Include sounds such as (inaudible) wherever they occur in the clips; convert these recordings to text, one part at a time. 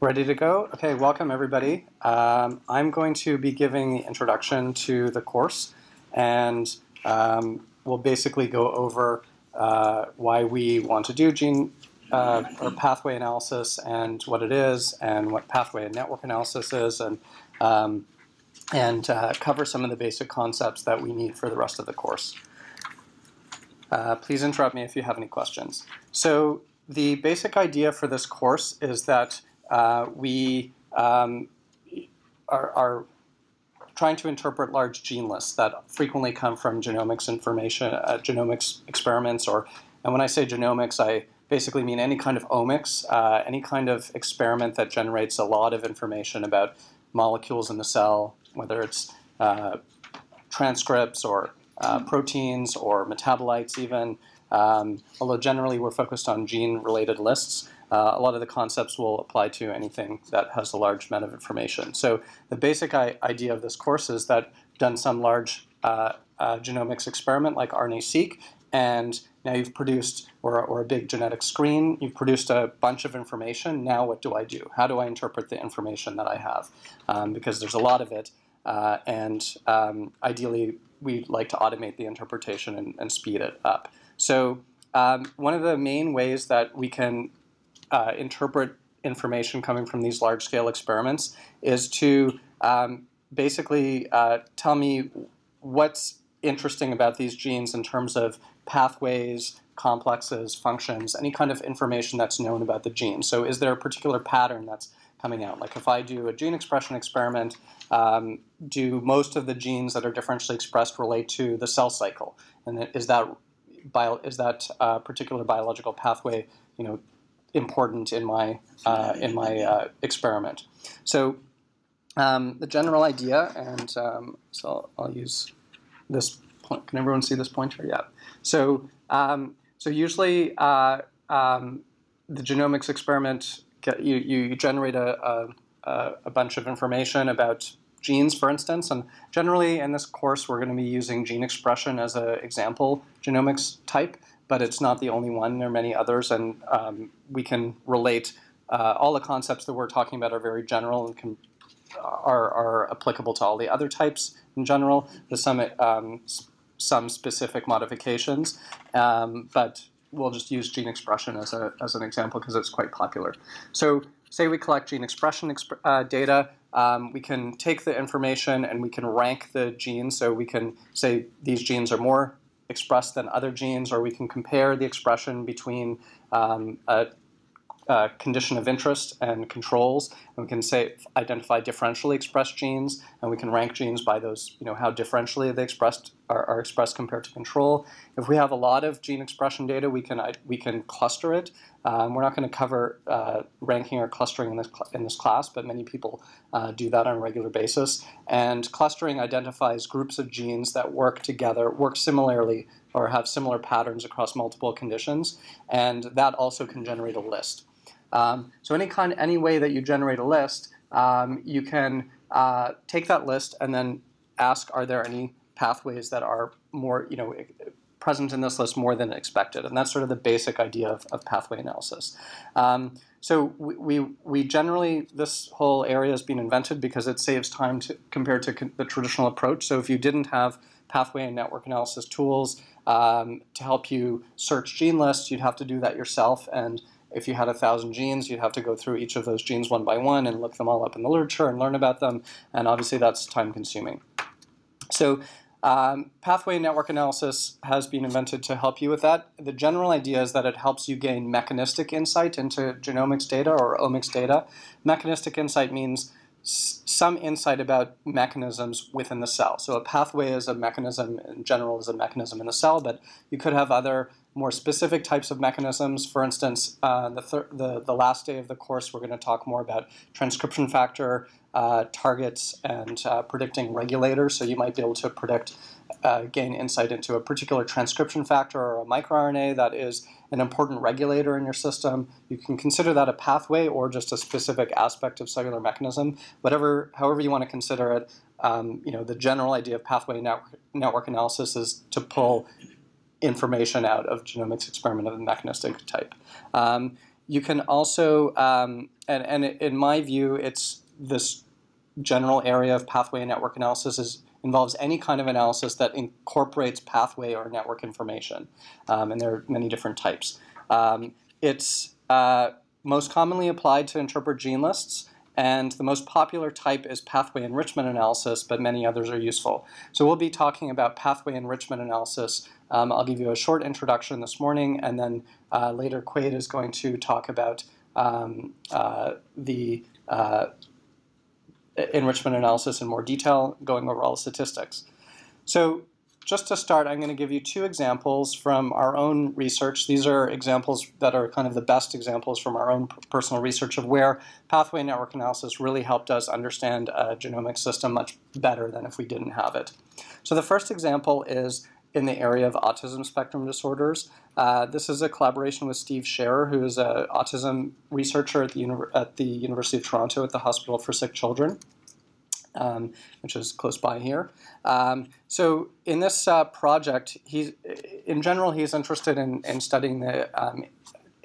Ready to go? Okay, welcome everybody. Um, I'm going to be giving the introduction to the course, and um, we'll basically go over uh, why we want to do gene uh, or pathway analysis and what it is, and what pathway and network analysis is, and um, and uh, cover some of the basic concepts that we need for the rest of the course. Uh, please interrupt me if you have any questions. So the basic idea for this course is that uh, we um, are, are, trying to interpret large gene lists that frequently come from genomics information, uh, genomics experiments, or, and when I say genomics, I basically mean any kind of omics, uh, any kind of experiment that generates a lot of information about molecules in the cell, whether it's uh, transcripts or uh, proteins or metabolites even, um, although generally we're focused on gene-related lists. Uh, a lot of the concepts will apply to anything that has a large amount of information. So the basic idea of this course is that done some large uh, uh, genomics experiment like RNA-seq, and now you've produced, or, or a big genetic screen, you've produced a bunch of information. Now what do I do? How do I interpret the information that I have? Um, because there's a lot of it, uh, and um, ideally we'd like to automate the interpretation and, and speed it up. So um, one of the main ways that we can uh, interpret information coming from these large-scale experiments is to um, basically uh, tell me what's interesting about these genes in terms of pathways, complexes, functions, any kind of information that's known about the gene. So is there a particular pattern that's coming out? Like if I do a gene expression experiment, um, do most of the genes that are differentially expressed relate to the cell cycle? And is that bio, is that uh, particular biological pathway, you know, important in my uh, in my uh, experiment? So um, the general idea, and um, so I'll use this. Point. Can everyone see this pointer? Yeah. So um, so usually uh, um, the genomics experiment, get, you you generate a, a a bunch of information about genes, for instance. And generally in this course, we're going to be using gene expression as an example genomics type, but it's not the only one. There are many others, and um, we can relate. Uh, all the concepts that we're talking about are very general and can, are, are applicable to all the other types in general. There's some, um, some specific modifications, um, but we'll just use gene expression as, a, as an example because it's quite popular. So say we collect gene expression exp uh, data, um, we can take the information and we can rank the genes. So we can say these genes are more expressed than other genes, or we can compare the expression between um, a uh, condition of interest and controls. And we can say identify differentially expressed genes, and we can rank genes by those, you know, how differentially they expressed are, are expressed compared to control. If we have a lot of gene expression data, we can we can cluster it. Um, we're not going to cover uh, ranking or clustering in this in this class, but many people uh, do that on a regular basis. And clustering identifies groups of genes that work together, work similarly, or have similar patterns across multiple conditions, and that also can generate a list. Um, so any kind, any way that you generate a list, um, you can uh, take that list and then ask, are there any pathways that are more, you know, present in this list more than expected? And that's sort of the basic idea of, of pathway analysis. Um, so we, we, generally, this whole area has been invented because it saves time to, compared to the traditional approach. So if you didn't have pathway and network analysis tools um, to help you search gene lists, you'd have to do that yourself. And if you had a thousand genes, you'd have to go through each of those genes one by one and look them all up in the literature and learn about them, and obviously that's time consuming. So um, pathway network analysis has been invented to help you with that. The general idea is that it helps you gain mechanistic insight into genomics data or omics data. Mechanistic insight means some insight about mechanisms within the cell. So a pathway is a mechanism in general is a mechanism in the cell, but you could have other more specific types of mechanisms. For instance, uh, the, the, the last day of the course, we're going to talk more about transcription factor uh, targets and uh, predicting regulators. So you might be able to predict, uh, gain insight into a particular transcription factor or a microRNA that is an important regulator in your system. You can consider that a pathway or just a specific aspect of cellular mechanism. Whatever, however you want to consider it, um, you know, the general idea of pathway network, network analysis is to pull information out of genomics experiment of a mechanistic type. Um, you can also, um, and, and in my view, it's this general area of pathway and network analysis is involves any kind of analysis that incorporates pathway or network information, um, and there are many different types. Um, it's uh, most commonly applied to interpret gene lists, and the most popular type is pathway enrichment analysis, but many others are useful. So we'll be talking about pathway enrichment analysis. Um, I'll give you a short introduction this morning, and then uh, later Quaid is going to talk about um, uh, the uh, enrichment analysis in more detail, going over all the statistics. So just to start, I'm going to give you two examples from our own research. These are examples that are kind of the best examples from our own personal research of where pathway network analysis really helped us understand a genomic system much better than if we didn't have it. So the first example is in the area of autism spectrum disorders. Uh, this is a collaboration with Steve Scherer, who is an autism researcher at the, at the University of Toronto at the Hospital for Sick Children. Um, which is close by here. Um, so in this uh, project, he's, in general, he's interested in, in studying the um,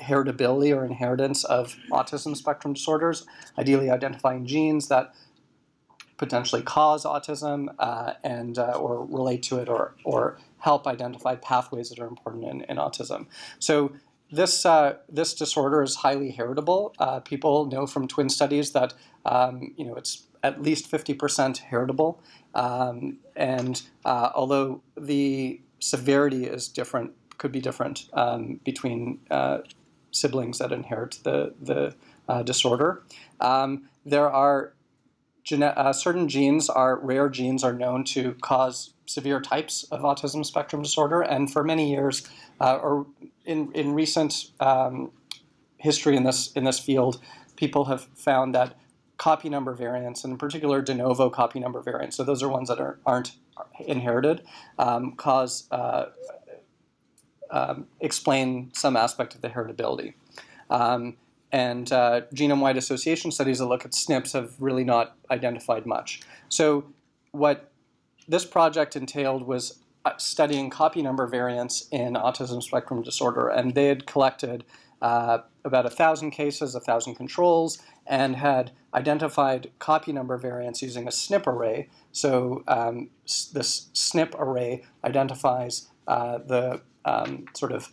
heritability or inheritance of autism spectrum disorders, ideally identifying genes that potentially cause autism uh, and uh, or relate to it or, or help identify pathways that are important in, in autism. So this, uh, this disorder is highly heritable. Uh, people know from twin studies that um, you know, it's at least 50% heritable. Um, and uh, although the severity is different, could be different um, between uh, siblings that inherit the, the uh, disorder. Um, there are uh, certain genes are rare genes are known to cause severe types of autism spectrum disorder, and for many years, uh, or in in recent um, history in this in this field, people have found that copy number variants, and in particular de novo copy number variants, so those are ones that are, aren't inherited, um, cause uh, um, explain some aspect of the heritability. And uh, genome-wide association studies that look at SNPs have really not identified much. So what this project entailed was uh, studying copy number variants in autism spectrum disorder, and they had collected uh, about a thousand cases, a thousand controls, and had identified copy number variants using a SNP array. So um, this SNP array identifies uh, the um, sort of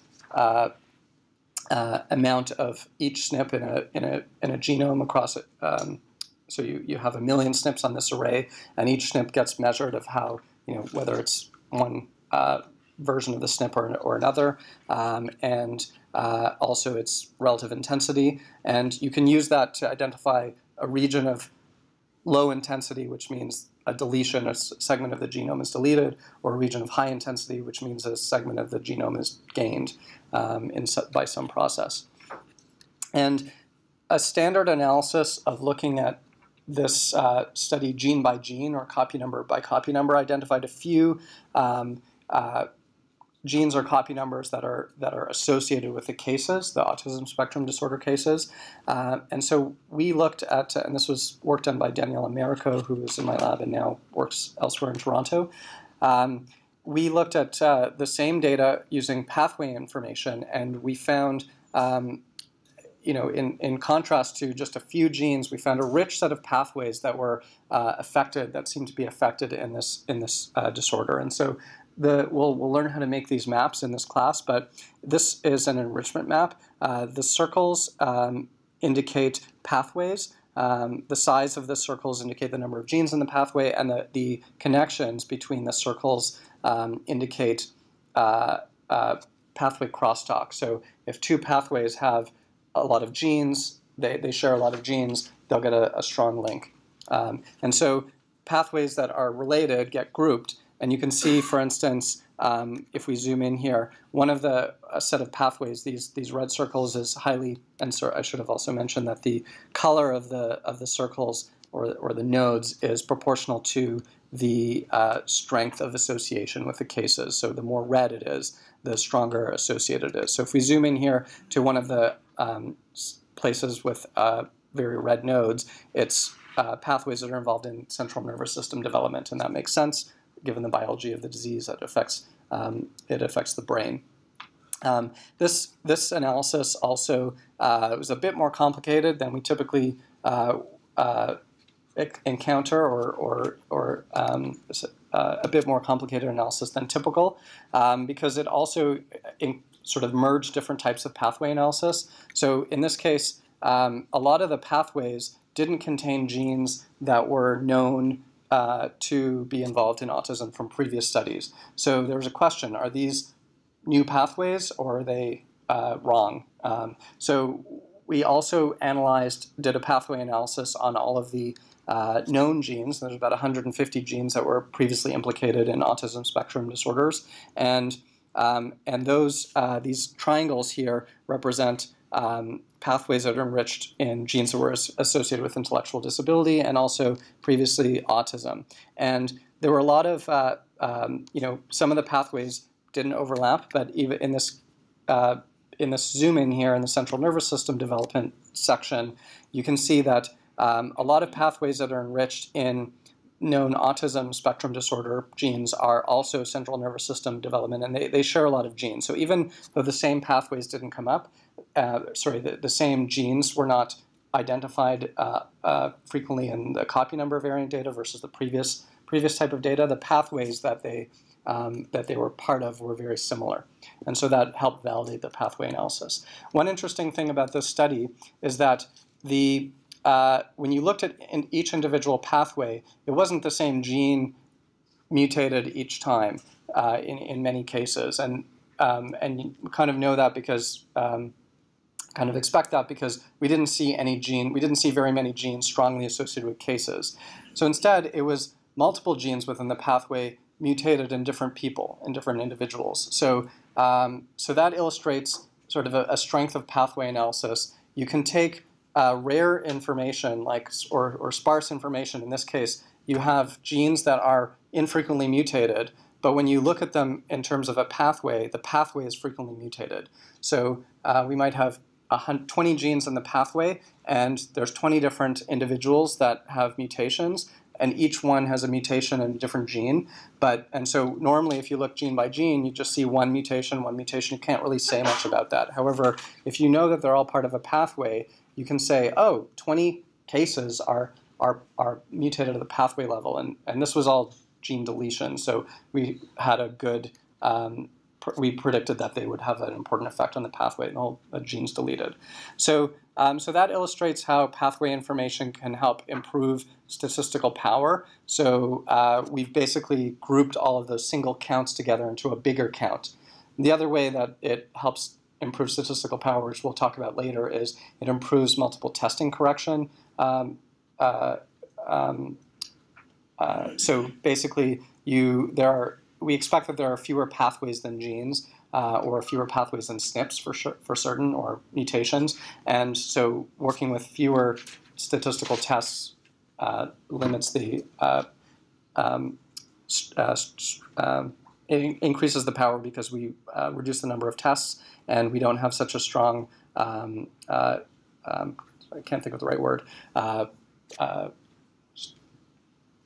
uh, amount of each SNP in a, in a, in a genome across it. Um, so you, you have a million SNPs on this array, and each SNP gets measured of how, you know, whether it's one uh, version of the SNP or, or another, um, and uh, also its relative intensity. And you can use that to identify a region of low intensity, which means a deletion, a segment of the genome is deleted, or a region of high intensity, which means a segment of the genome is gained um, in, by some process. And a standard analysis of looking at this uh, study gene by gene or copy number by copy number identified a few um, uh, genes or copy numbers that are that are associated with the cases, the autism spectrum disorder cases. Uh, and so we looked at, and this was work done by Daniele Merico, who is in my lab and now works elsewhere in Toronto. Um, we looked at uh, the same data using pathway information, and we found, um, you know, in, in contrast to just a few genes, we found a rich set of pathways that were uh, affected, that seemed to be affected in this in this uh, disorder. And so the, we'll, we'll learn how to make these maps in this class, but this is an enrichment map. Uh, the circles um, indicate pathways. Um, the size of the circles indicate the number of genes in the pathway, and the, the connections between the circles um, indicate uh, uh, pathway crosstalk. So if two pathways have a lot of genes, they, they share a lot of genes, they'll get a, a strong link. Um, and so pathways that are related get grouped, and you can see, for instance, um, if we zoom in here, one of the set of pathways, these these red circles, is highly, and so I should have also mentioned that the color of the of the circles or or the nodes is proportional to the uh, strength of association with the cases. So the more red it is, the stronger associated it is. So if we zoom in here to one of the um, places with uh, very red nodes, it's uh, pathways that are involved in central nervous system development, and that makes sense given the biology of the disease that affects um, it affects the brain. Um, this this analysis also uh, was a bit more complicated than we typically uh, uh, encounter, or or, or um, uh, a bit more complicated analysis than typical, um, because it also in, sort of merged different types of pathway analysis. So in this case, um, a lot of the pathways didn't contain genes that were known uh, to be involved in autism from previous studies. So there was a question: Are these new pathways, or are they uh, wrong? Um, so we also analyzed, did a pathway analysis on all of the uh, known genes. There's about 150 genes that were previously implicated in autism spectrum disorders, and um, and those uh, these triangles here represent um, pathways that are enriched in genes that were associated with intellectual disability and also previously autism. And there were a lot of uh, um, you know some of the pathways didn't overlap, but even in this uh, in this zoom in here in the central nervous system development section, you can see that um, a lot of pathways that are enriched in known autism spectrum disorder genes are also central nervous system development, and they, they share a lot of genes. So even though the same pathways didn't come up, uh, sorry, the, the same genes were not identified uh, uh, frequently in the copy number variant data versus the previous previous type of data, the pathways that they um, that they were part of were very similar. And so that helped validate the pathway analysis. One interesting thing about this study is that the uh, when you looked at in each individual pathway, it wasn't the same gene mutated each time uh, in, in many cases. And, um, and you kind of know that because, um, kind of expect that because we didn't see any gene, we didn't see very many genes strongly associated with cases. So instead, it was multiple genes within the pathway mutated in different people, in different individuals. So, um, so that illustrates sort of a, a, strength of pathway analysis. You can take uh, rare information, like or, or sparse information. In this case, you have genes that are infrequently mutated, but when you look at them in terms of a pathway, the pathway is frequently mutated. So uh, we might have 20 genes in the pathway, and there's 20 different individuals that have mutations, and each one has a mutation in a different gene. But and so normally, if you look gene by gene, you just see one mutation, one mutation. You can't really say much about that. However, if you know that they're all part of a pathway, you can say, oh, 20 cases are are are mutated at the pathway level, and and this was all gene deletion. So we had a good um, we predicted that they would have an important effect on the pathway and all the genes deleted. So, um, so that illustrates how pathway information can help improve statistical power. So uh, we've basically grouped all of those single counts together into a bigger count. The other way that it helps improve statistical power, which we'll talk about later, is it improves multiple testing correction. Um, uh, um, uh, so basically, you there are we expect that there are fewer pathways than genes, uh, or fewer pathways than SNPs for sure, for certain, or mutations. And so, working with fewer statistical tests uh, limits the uh, um, uh, um, it increases the power because we uh, reduce the number of tests, and we don't have such a strong. Um, uh, um, I can't think of the right word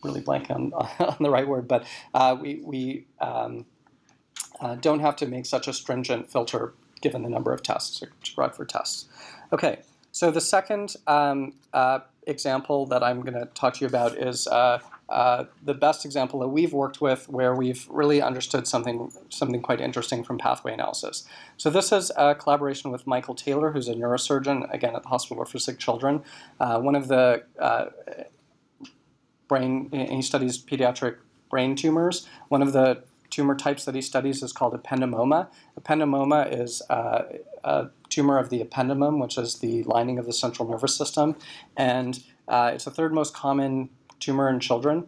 really blank on, (laughs) on the right word, but uh, we, we um, uh, don't have to make such a stringent filter given the number of tests or brought for tests. Okay, so the second um, uh, example that I'm going to talk to you about is uh, uh, the best example that we've worked with where we've really understood something, something quite interesting from pathway analysis. So this is a collaboration with Michael Taylor, who's a neurosurgeon, again at the Hospital for Sick Children. Uh, one of the brain, he studies pediatric brain tumors. One of the tumor types that he studies is called ependymoma. Ependymoma is uh, a tumor of the ependymum, which is the lining of the central nervous system, and uh, it's the third most common tumor in children.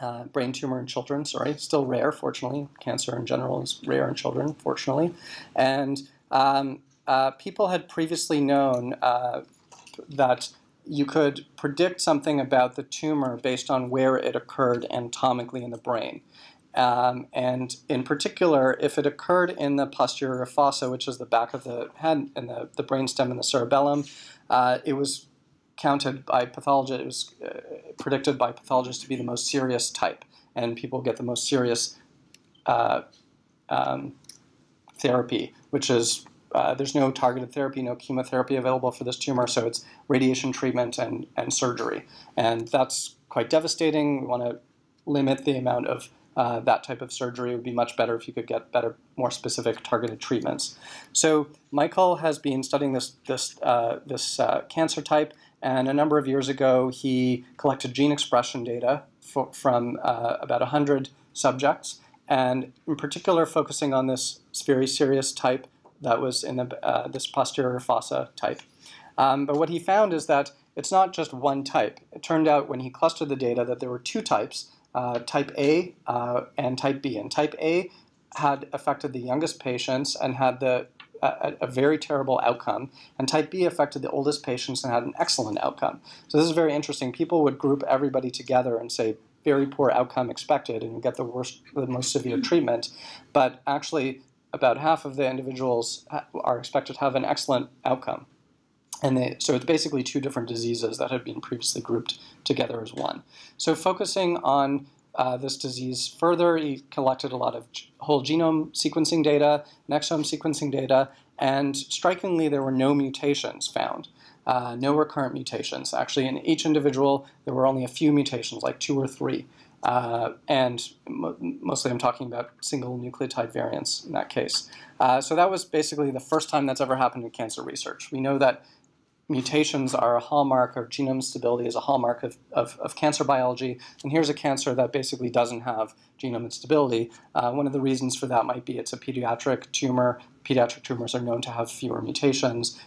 Uh, brain tumor in children, sorry, still rare, fortunately. Cancer in general is rare in children, fortunately. And um, uh, people had previously known uh, that you could predict something about the tumor based on where it occurred anatomically in the brain. Um, and in particular, if it occurred in the posterior fossa, which is the back of the head and the, the brainstem and the cerebellum, uh, it was counted by pathologists, it was uh, predicted by pathologists to be the most serious type. And people get the most serious uh, um, therapy, which is uh, there's no targeted therapy, no chemotherapy available for this tumor, so it's radiation treatment and, and surgery. And that's quite devastating. We want to limit the amount of uh, that type of surgery. It would be much better if you could get better, more specific targeted treatments. So Michael has been studying this, this, uh, this uh, cancer type, and a number of years ago he collected gene expression data for, from uh, about 100 subjects, and in particular focusing on this very serious type that was in the, uh, this posterior fossa type. Um, but what he found is that it's not just one type. It turned out when he clustered the data that there were two types, uh, type A uh, and type B. And type A had affected the youngest patients and had the a, a, very terrible outcome, and type B affected the oldest patients and had an excellent outcome. So this is very interesting. People would group everybody together and say very poor outcome expected, and you get the worst, the most severe treatment. But actually, about half of the individuals are expected to have an excellent outcome. And they, so it's basically two different diseases that had been previously grouped together as one. So focusing on uh, this disease further, he collected a lot of whole genome sequencing data, exome sequencing data, and strikingly, there were no mutations found. Uh, no recurrent mutations. Actually, in each individual, there were only a few mutations, like two or three. Uh, and mo mostly I'm talking about single nucleotide variants in that case. Uh, so that was basically the first time that's ever happened in cancer research. We know that mutations are a hallmark, or genome stability is a hallmark of, of, of cancer biology, and here's a cancer that basically doesn't have genome instability. Uh, one of the reasons for that might be it's a pediatric tumor. Pediatric tumors are known to have fewer mutations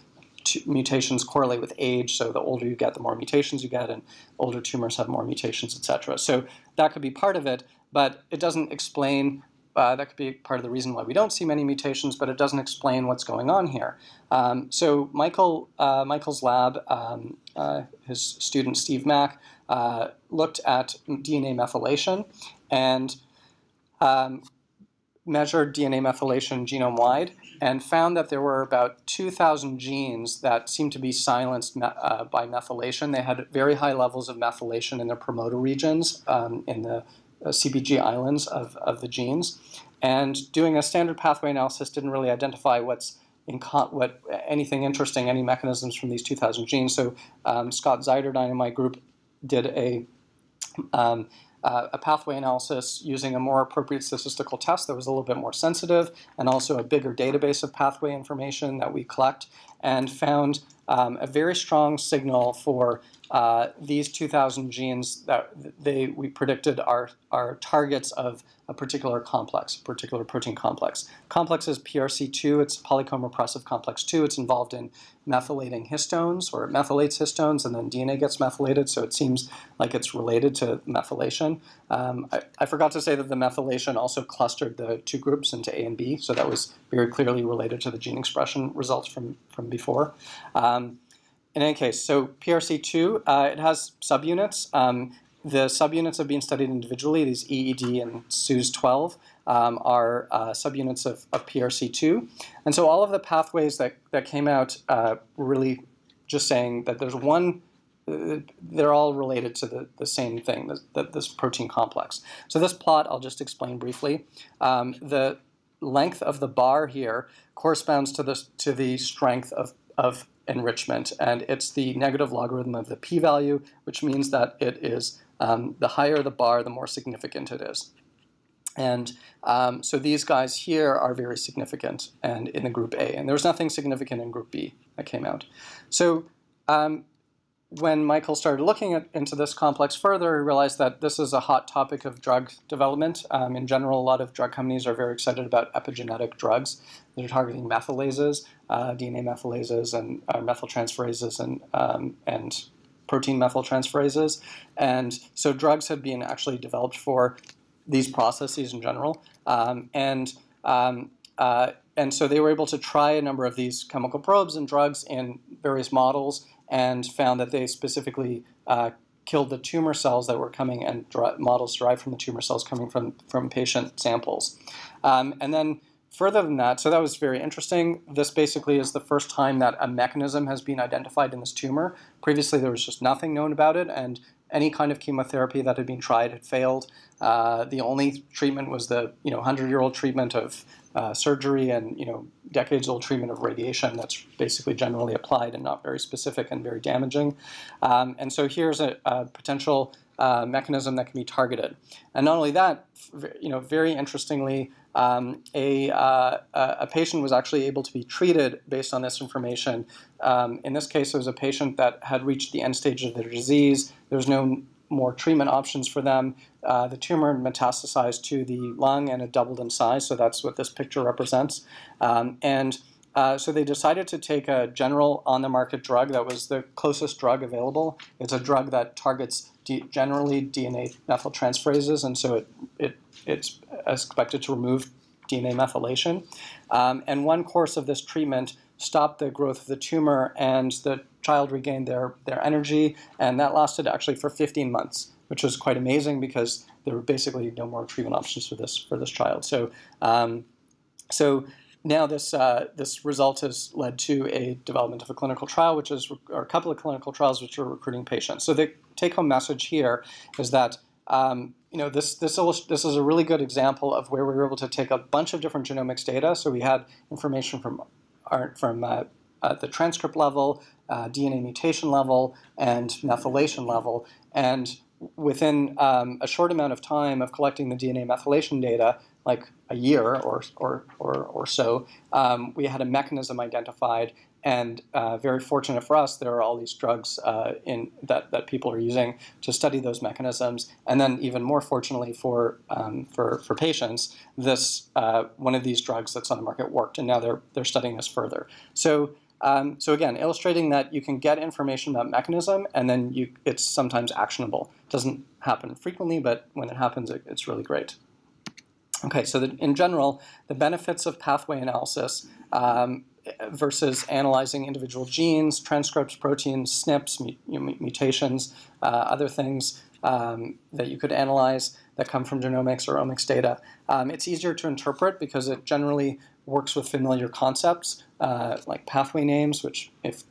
mutations correlate with age, so the older you get, the more mutations you get, and older tumors have more mutations, etc. So that could be part of it, but it doesn't explain. Uh, that could be part of the reason why we don't see many mutations, but it doesn't explain what's going on here. Um, so Michael, uh, Michael's lab, um, uh, his student Steve Mack, uh, looked at DNA methylation and um, measured DNA methylation genome-wide and found that there were about 2,000 genes that seemed to be silenced uh, by methylation. They had very high levels of methylation in their promoter regions um, in the uh, CPG islands of, of the genes. And doing a standard pathway analysis didn't really identify what's in what anything interesting, any mechanisms from these 2,000 genes. So um, Scott Zuyderduyn and my group did a um, uh, a pathway analysis using a more appropriate statistical test that was a little bit more sensitive and also a bigger database of pathway information that we collect and found um, a very strong signal for uh, these 2,000 genes that they we predicted are, are targets of a particular complex, a particular protein complex. Complex is PRC2, it's polycomb repressive complex 2. It's involved in methylating histones, or it methylates histones, and then DNA gets methylated, so it seems like it's related to methylation. Um, I, I, forgot to say that the methylation also clustered the two groups into A and B, so that was very clearly related to the gene expression results from, from before. Um, in any case, so PRC2, uh, it has subunits. Um, the subunits have been studied individually. These EED and SUZ12 um, are uh, subunits of, of, PRC2. And so all of the pathways that, that came out uh, really just saying that there's one, uh, they're all related to the, the same thing, the, this protein complex. So this plot, I'll just explain briefly. Um, the length of the bar here corresponds to the, to the strength of, of enrichment, and it's the negative logarithm of the p-value, which means that it is um, the higher the bar, the more significant it is. And um, so these guys here are very significant and in the group A, and there was nothing significant in group B that came out. So um, when Michael started looking at, into this complex further, he realized that this is a hot topic of drug development. Um, in general, a lot of drug companies are very excited about epigenetic drugs. They're targeting methylases, uh, DNA methylases, and uh, methyltransferases, and um, and protein methyltransferases. And so drugs have been actually developed for these processes in general. Um, and um, uh, and so they were able to try a number of these chemical probes and drugs in various models and found that they specifically uh, killed the tumor cells that were coming and models derived from the tumor cells coming from, from patient samples. Um, and then further than that, so that was very interesting. This basically is the first time that a mechanism has been identified in this tumor. Previously, there was just nothing known about it, and any kind of chemotherapy that had been tried had failed. Uh, the only treatment was the you know 100-year-old treatment of uh, surgery and you know decades-old treatment of radiation that's basically generally applied and not very specific and very damaging. Um, and so here's a, a potential uh, mechanism that can be targeted. And not only that, you know, very interestingly, um, a, uh, a patient was actually able to be treated based on this information. Um, in this case, it was a patient that had reached the end stage of their disease. There's no more treatment options for them. Uh, the tumor metastasized to the lung and it doubled in size, so that's what this picture represents. Um, and uh, so they decided to take a general on-the-market drug that was the closest drug available. It's a drug that targets generally DNA methyltransferases, and so it, it it's expected to remove DNA methylation. Um, and one course of this treatment stopped the growth of the tumor, and the child regained their, their energy, and that lasted actually for 15 months, which was quite amazing because there were basically no more treatment options for this for this child. So, um, so now this uh, this result has led to a development of a clinical trial, which is or a couple of clinical trials which are recruiting patients. So the take-home message here is that um, you know this this this is a really good example of where we were able to take a bunch of different genomics data. So we had information from our, from uh, uh, the transcript level, uh, DNA mutation level, and methylation level, and within um, a short amount of time of collecting the DNA methylation data, like a year or, or, or, or so, um, we had a mechanism identified. And uh, very fortunate for us, there are all these drugs uh, in, that, that people are using to study those mechanisms. And then, even more fortunately for, um, for, for patients, this uh, one of these drugs that's on the market worked, and now they're, they're studying this further. So um, so again, illustrating that you can get information about mechanism and then you, it's sometimes actionable. It doesn't happen frequently, but when it happens, it, it's really great. Okay, so the, in general, the benefits of pathway analysis um, versus analyzing individual genes, transcripts, proteins, SNPs, mutations, uh, other things um, that you could analyze that come from genomics or omics data. Um, it's easier to interpret because it generally works with familiar concepts uh, like pathway names, which if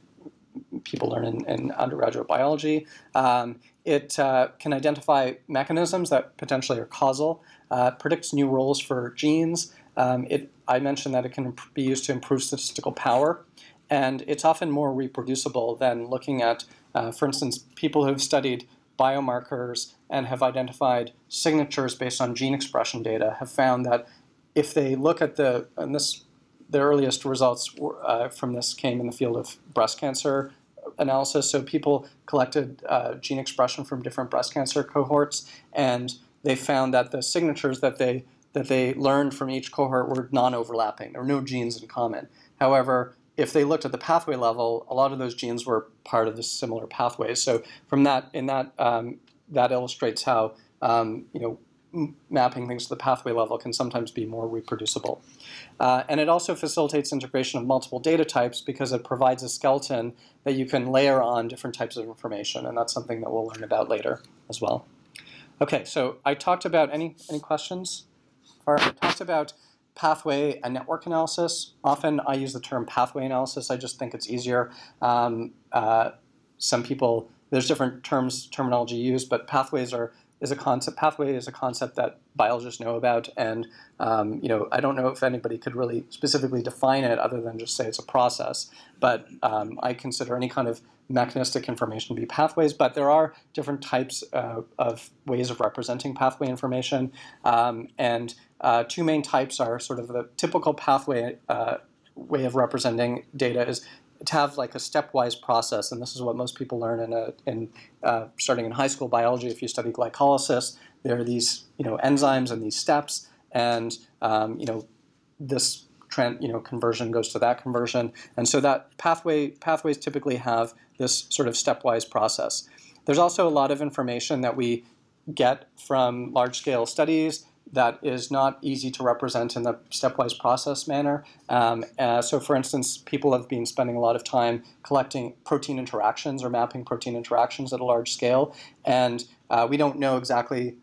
people learn in, in undergraduate biology, um, it uh, can identify mechanisms that potentially are causal, uh, predicts new roles for genes. Um, it, I mentioned that it can be used to improve statistical power, and it's often more reproducible than looking at, uh, for instance, people who've studied biomarkers and have identified signatures based on gene expression data have found that if they look at the, and this, the earliest results uh, from this came in the field of breast cancer analysis. So people collected uh, gene expression from different breast cancer cohorts, and they found that the signatures that they that they learned from each cohort were non-overlapping. There were no genes in common. However, if they looked at the pathway level, a lot of those genes were part of the similar pathways. So from that, in that, um, that illustrates how um, you know mapping things to the pathway level can sometimes be more reproducible. Uh, and it also facilitates integration of multiple data types because it provides a skeleton that you can layer on different types of information, and that's something that we'll learn about later as well. Okay, so I talked about, any, any questions? I talked about pathway and network analysis. Often I use the term pathway analysis. I just think it's easier. Um, uh, some people, there's different terms, terminology used, but pathways are is a concept. Pathway is a concept that biologists know about, and um, you know I don't know if anybody could really specifically define it other than just say it's a process. But um, I consider any kind of mechanistic information to be pathways. But there are different types uh, of ways of representing pathway information, um, and uh, two main types are sort of the typical pathway. Uh, way of representing data is to have like a stepwise process, and this is what most people learn in, a, in uh, starting in high school biology. If you study glycolysis, there are these you know enzymes and these steps, and um, you know this trend, you know conversion goes to that conversion, and so that pathway pathways typically have this sort of stepwise process. There's also a lot of information that we get from large scale studies that is not easy to represent in the stepwise process manner. Um, uh, so for instance, people have been spending a lot of time collecting protein interactions or mapping protein interactions at a large scale, and uh, we don't know exactly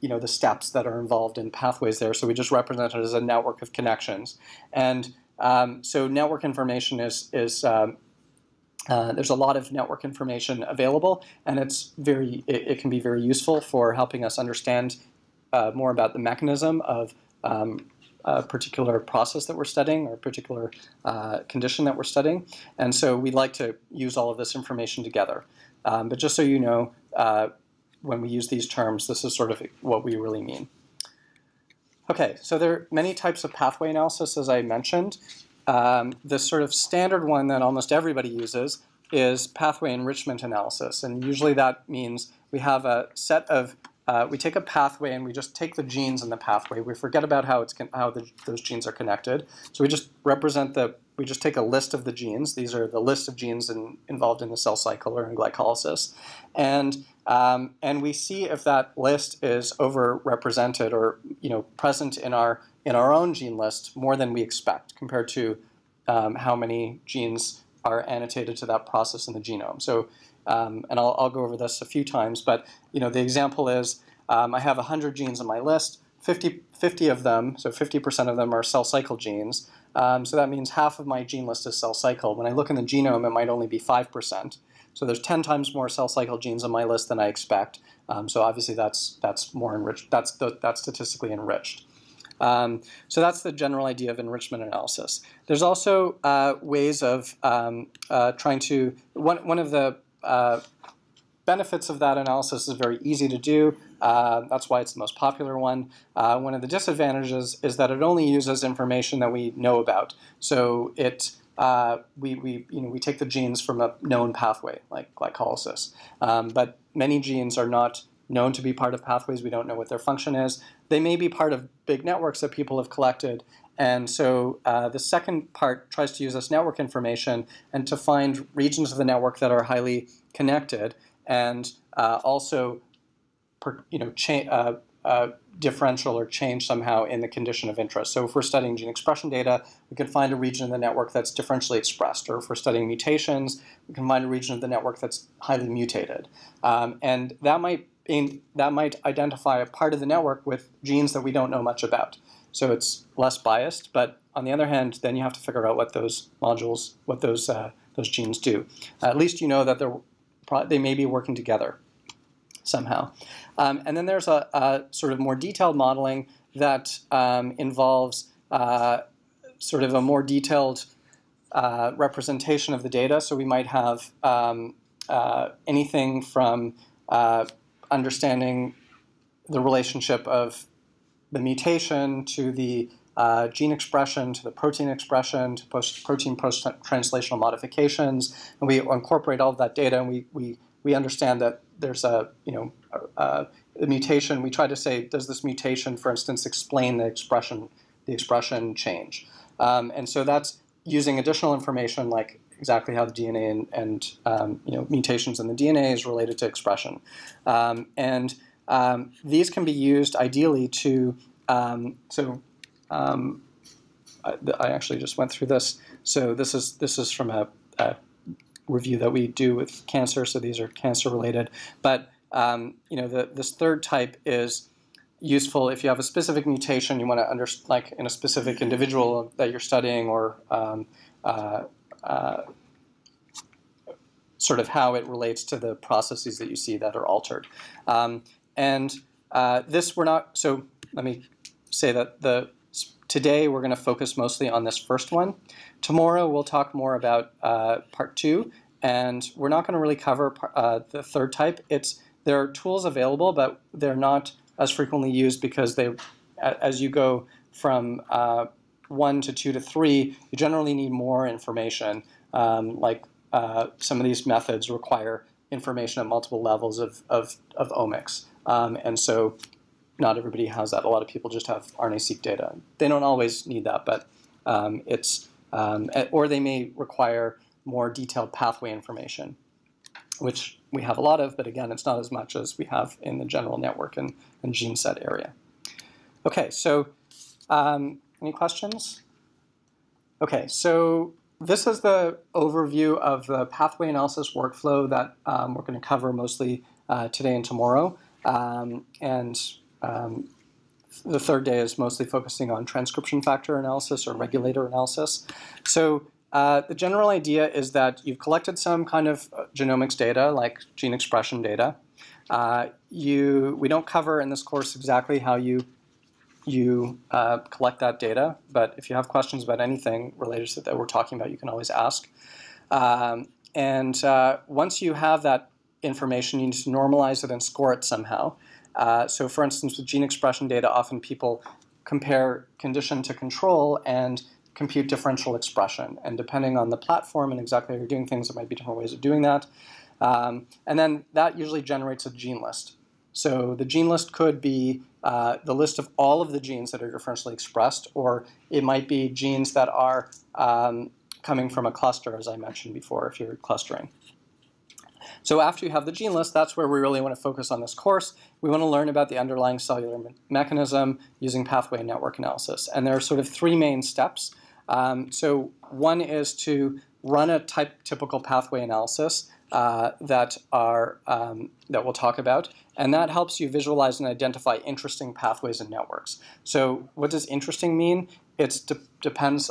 you know, the steps that are involved in pathways there, so we just represent it as a network of connections. And um, so network information is, is um, Uh, there's a lot of network information available, and it's very it, it can be very useful for helping us understand uh, more about the mechanism of um, a particular process that we're studying or a particular uh, condition that we're studying. And so we'd like to use all of this information together. Um, but just so you know, uh, when we use these terms, this is sort of what we really mean. Okay, so there are many types of pathway analysis, as I mentioned. Um, the sort of standard one that almost everybody uses is pathway enrichment analysis. And usually that means we have a set of uh, we take a pathway and we just take the genes in the pathway. We forget about how it's how the, those genes are connected. So we just represent the we just take a list of the genes. These are the list of genes in, involved in the cell cycle or in glycolysis, and um, and we see if that list is overrepresented or you know present in our in our own gene list more than we expect compared to um, how many genes are annotated to that process in the genome. So um, and I'll, I'll, go over this a few times, but you know the example is um, I have 100 genes on my list. 50, 50 of them, so 50% of them are cell cycle genes. Um, so that means half of my gene list is cell cycle. When I look in the genome, it might only be 5%. So there's 10 times more cell cycle genes on my list than I expect. Um, so obviously that's that's more enriched. That's the, that's statistically enriched. Um, so that's the general idea of enrichment analysis. There's also uh, ways of um, uh, trying to one one of the uh, benefits of that analysis is very easy to do. Uh, that's why it's the most popular one. Uh, one of the disadvantages is that it only uses information that we know about. So it uh, we, we, you know, we take the genes from a known pathway, like glycolysis. Um, but many genes are not known to be part of pathways. We don't know what their function is. They may be part of big networks that people have collected. And so uh, the second part tries to use this network information and to find regions of the network that are highly connected and uh, also per, you know, uh, uh, differential or change somehow in the condition of interest. So if we're studying gene expression data, we can find a region in the network that's differentially expressed. Or if we're studying mutations, we can find a region of the network that's highly mutated. Um, and that might in, that might identify a part of the network with genes that we don't know much about. So it's less biased, but on the other hand, then you have to figure out what those modules, what those uh, those genes do. At least you know that they're they may be working together somehow. Um, and then there's a, a, sort of more detailed modeling that um, involves uh, sort of a more detailed uh, representation of the data. So we might have um, uh, anything from uh, understanding the relationship of the mutation to the uh, gene expression to the protein expression to post protein post-translational modifications, and we incorporate all of that data, and we, we, we understand that there's a, you know, a, a mutation. We try to say, does this mutation, for instance, explain the expression, the expression change? Um, and so that's using additional information like exactly how the DNA and, and um, you know, mutations in the DNA is related to expression. Um, and um, these can be used ideally to, um, so um, I, I, actually just went through this. So this is, this is from a, a review that we do with cancer, so these are cancer related. But um, you know, the, this third type is useful if you have a specific mutation you want to under like in a specific individual that you're studying or um, uh, uh, sort of how it relates to the processes that you see that are altered. Um, and uh, this we're not, so let me say that the today we're going to focus mostly on this first one. Tomorrow we'll talk more about uh, part two, and we're not going to really cover uh, the third type. It's There are tools available, but they're not as frequently used because they, as you go from uh, one to two to three, you generally need more information. Um, like uh, some of these methods require information at multiple levels of, of, of omics. Um, and so not everybody has that. A lot of people just have RNA-seq data. They don't always need that, but um, it's, um, or they may require more detailed pathway information, which we have a lot of, but again, it's not as much as we have in the general network and, and gene set area. Okay, so um, any questions? Okay, so this is the overview of the pathway analysis workflow that um, we're going to cover mostly uh, today and tomorrow. Um, and um, the third day is mostly focusing on transcription factor analysis or regulator analysis. So uh, the general idea is that you've collected some kind of uh, genomics data, like gene expression data. Uh, you, we don't cover in this course exactly how you you uh, collect that data, but if you have questions about anything related to that we're talking about, you can always ask. Um, and uh, once you have that information, you need to normalize it and score it somehow. Uh, so for instance, with gene expression data, often people compare condition to control and compute differential expression. And depending on the platform and exactly how you're doing things, there might be different ways of doing that. Um, and then that usually generates a gene list. So the gene list could be uh, the list of all of the genes that are differentially expressed, or it might be genes that are um, coming from a cluster, as I mentioned before, if you're clustering. So after you have the gene list, that's where we really want to focus on this course. We want to learn about the underlying cellular me mechanism using pathway network analysis. And there are sort of three main steps. Um, so one is to run a type typical pathway analysis uh, that are um, that we'll talk about, and that helps you visualize and identify interesting pathways and networks. So, what does interesting mean? It de depends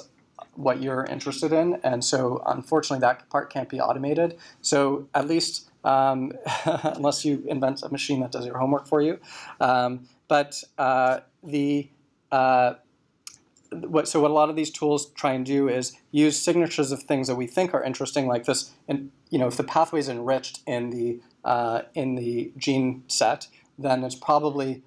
what you're interested in, and so unfortunately, that part can't be automated. So, at least um, (laughs) unless you invent a machine that does your homework for you, um, but uh, the uh, what, so what a lot of these tools try and do is use signatures of things that we think are interesting, like this. And you know, if the pathway is enriched in the uh, in the gene set, then it's probably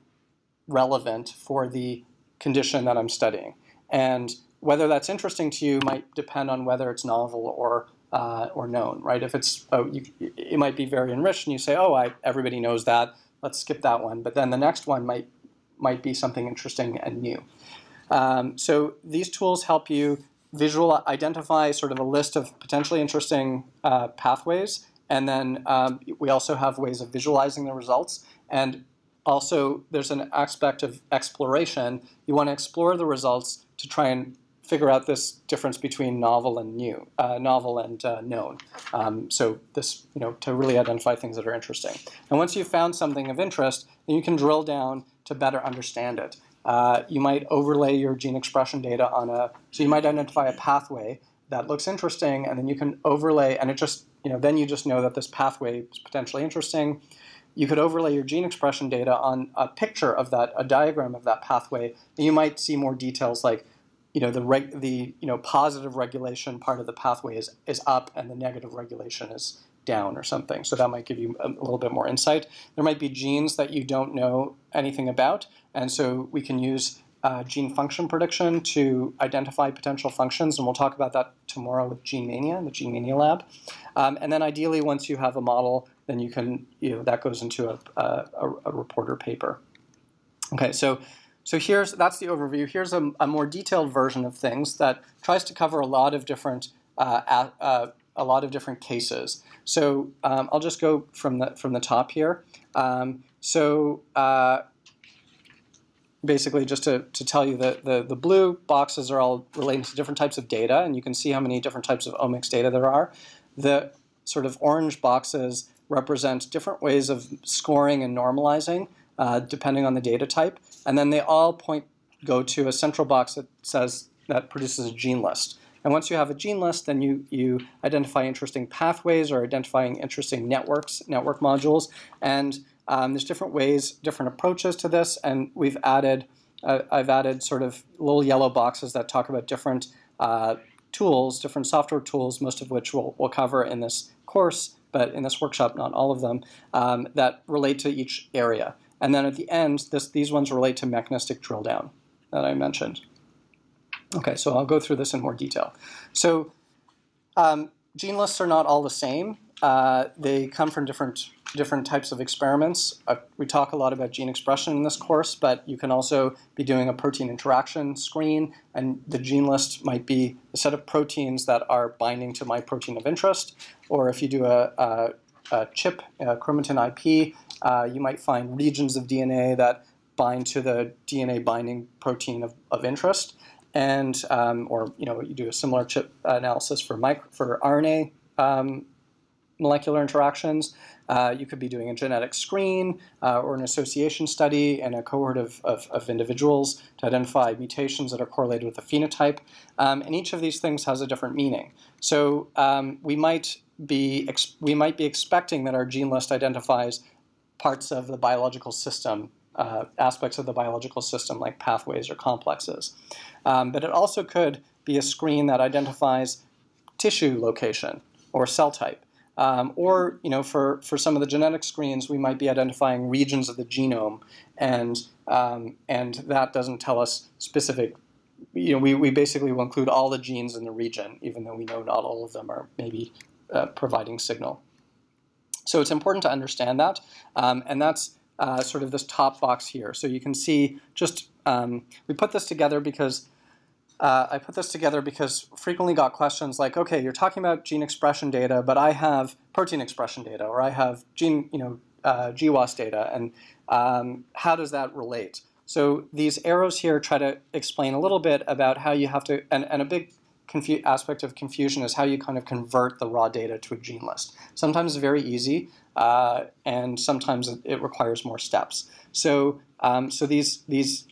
relevant for the condition that I'm studying. And whether that's interesting to you might depend on whether it's novel or uh, or known, right? If it's oh, you, it might be very enriched, and you say, oh, I, everybody knows that. Let's skip that one. But then the next one might might be something interesting and new. Um, so these tools help you visual identify sort of a list of potentially interesting uh, pathways, and then um, we also have ways of visualizing the results. And also, there's an aspect of exploration. You want to explore the results to try and figure out this difference between novel and new, uh, novel and uh, known. Um, so this, you know, to really identify things that are interesting. And once you've found something of interest, then you can drill down to better understand it. Uh, you might overlay your gene expression data on a, so you might identify a pathway that looks interesting, and then you can overlay, and it just, you know, then you just know that this pathway is potentially interesting. You could overlay your gene expression data on a picture of that, a diagram of that pathway, and you might see more details like, you know, the, reg, the you know, positive regulation part of the pathway is, is up, and the negative regulation is down or something. So that might give you a, little bit more insight. There might be genes that you don't know anything about, and so we can use uh, gene function prediction to identify potential functions, and we'll talk about that tomorrow with GeneMANIA, the GeneMANIA lab. Um, and then ideally, once you have a model, then you can, you know, that goes into a, a, a reporter paper. Okay, so so here's that's the overview. Here's a, a, more detailed version of things that tries to cover a lot of different uh, uh, a lot of different cases. So um, I'll just go from the from the top here. Um, so uh, basically just to, to tell you that the, the blue boxes are all relating to different types of data, and you can see how many different types of omics data there are. The sort of orange boxes represent different ways of scoring and normalizing uh, depending on the data type, and then they all point go to a central box that says that produces a gene list. And once you have a gene list, then you, you identify interesting pathways or identifying interesting networks, network modules, and um, there's different ways, different approaches to this, and we've added, uh, I've added sort of little yellow boxes that talk about different uh, tools, different software tools, most of which we'll, we'll cover in this course, but in this workshop, not all of them, um, that relate to each area. And then at the end, this, these ones relate to mechanistic drill down that I mentioned. Okay, so I'll go through this in more detail. So um, gene lists are not all the same. Uh, they come from different different types of experiments. Uh, we talk a lot about gene expression in this course, but you can also be doing a protein interaction screen, and the gene list might be a set of proteins that are binding to my protein of interest. Or if you do a, a, a ChIP, a chromatin IP, uh, you might find regions of DNA that bind to the DNA binding protein of, of interest. And um, or you know you do a similar ChIP analysis for micro, for RNA um, molecular interactions. Uh, you could be doing a genetic screen uh, or an association study in a cohort of, of, of, individuals to identify mutations that are correlated with a phenotype. Um, and each of these things has a different meaning. So um, we might be we might be expecting that our gene list identifies parts of the biological system, uh, aspects of the biological system like pathways or complexes. Um, but it also could be a screen that identifies tissue location or cell type. Um, or, you know, for, for some of the genetic screens, we might be identifying regions of the genome, and, um, and that doesn't tell us specific, you know, we, we basically will include all the genes in the region, even though we know not all of them are maybe uh, providing signal. So it's important to understand that, um, and that's uh, sort of this top box here. So you can see just, um, we put this together because uh, I put this together because frequently got questions like, okay, you're talking about gene expression data, but I have protein expression data, or I have gene, you know, uh, GWAS data, and um, how does that relate? So these arrows here try to explain a little bit about how you have to, and, and a big aspect of confusion is how you kind of convert the raw data to a gene list. Sometimes it's very easy, uh, and sometimes it requires more steps. So, um, so these these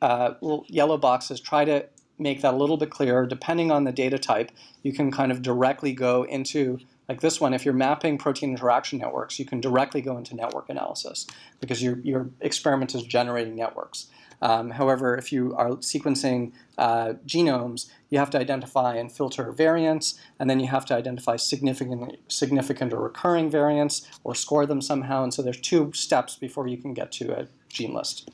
uh, little yellow boxes try to make that a little bit clearer. Depending on the data type, you can kind of directly go into, like this one, if you're mapping protein interaction networks, you can directly go into network analysis because your, your experiment is generating networks. Um, however, if you are sequencing uh, genomes, you have to identify and filter variants, and then you have to identify significant, significant or recurring variants or score them somehow. And so there's two steps before you can get to a gene list.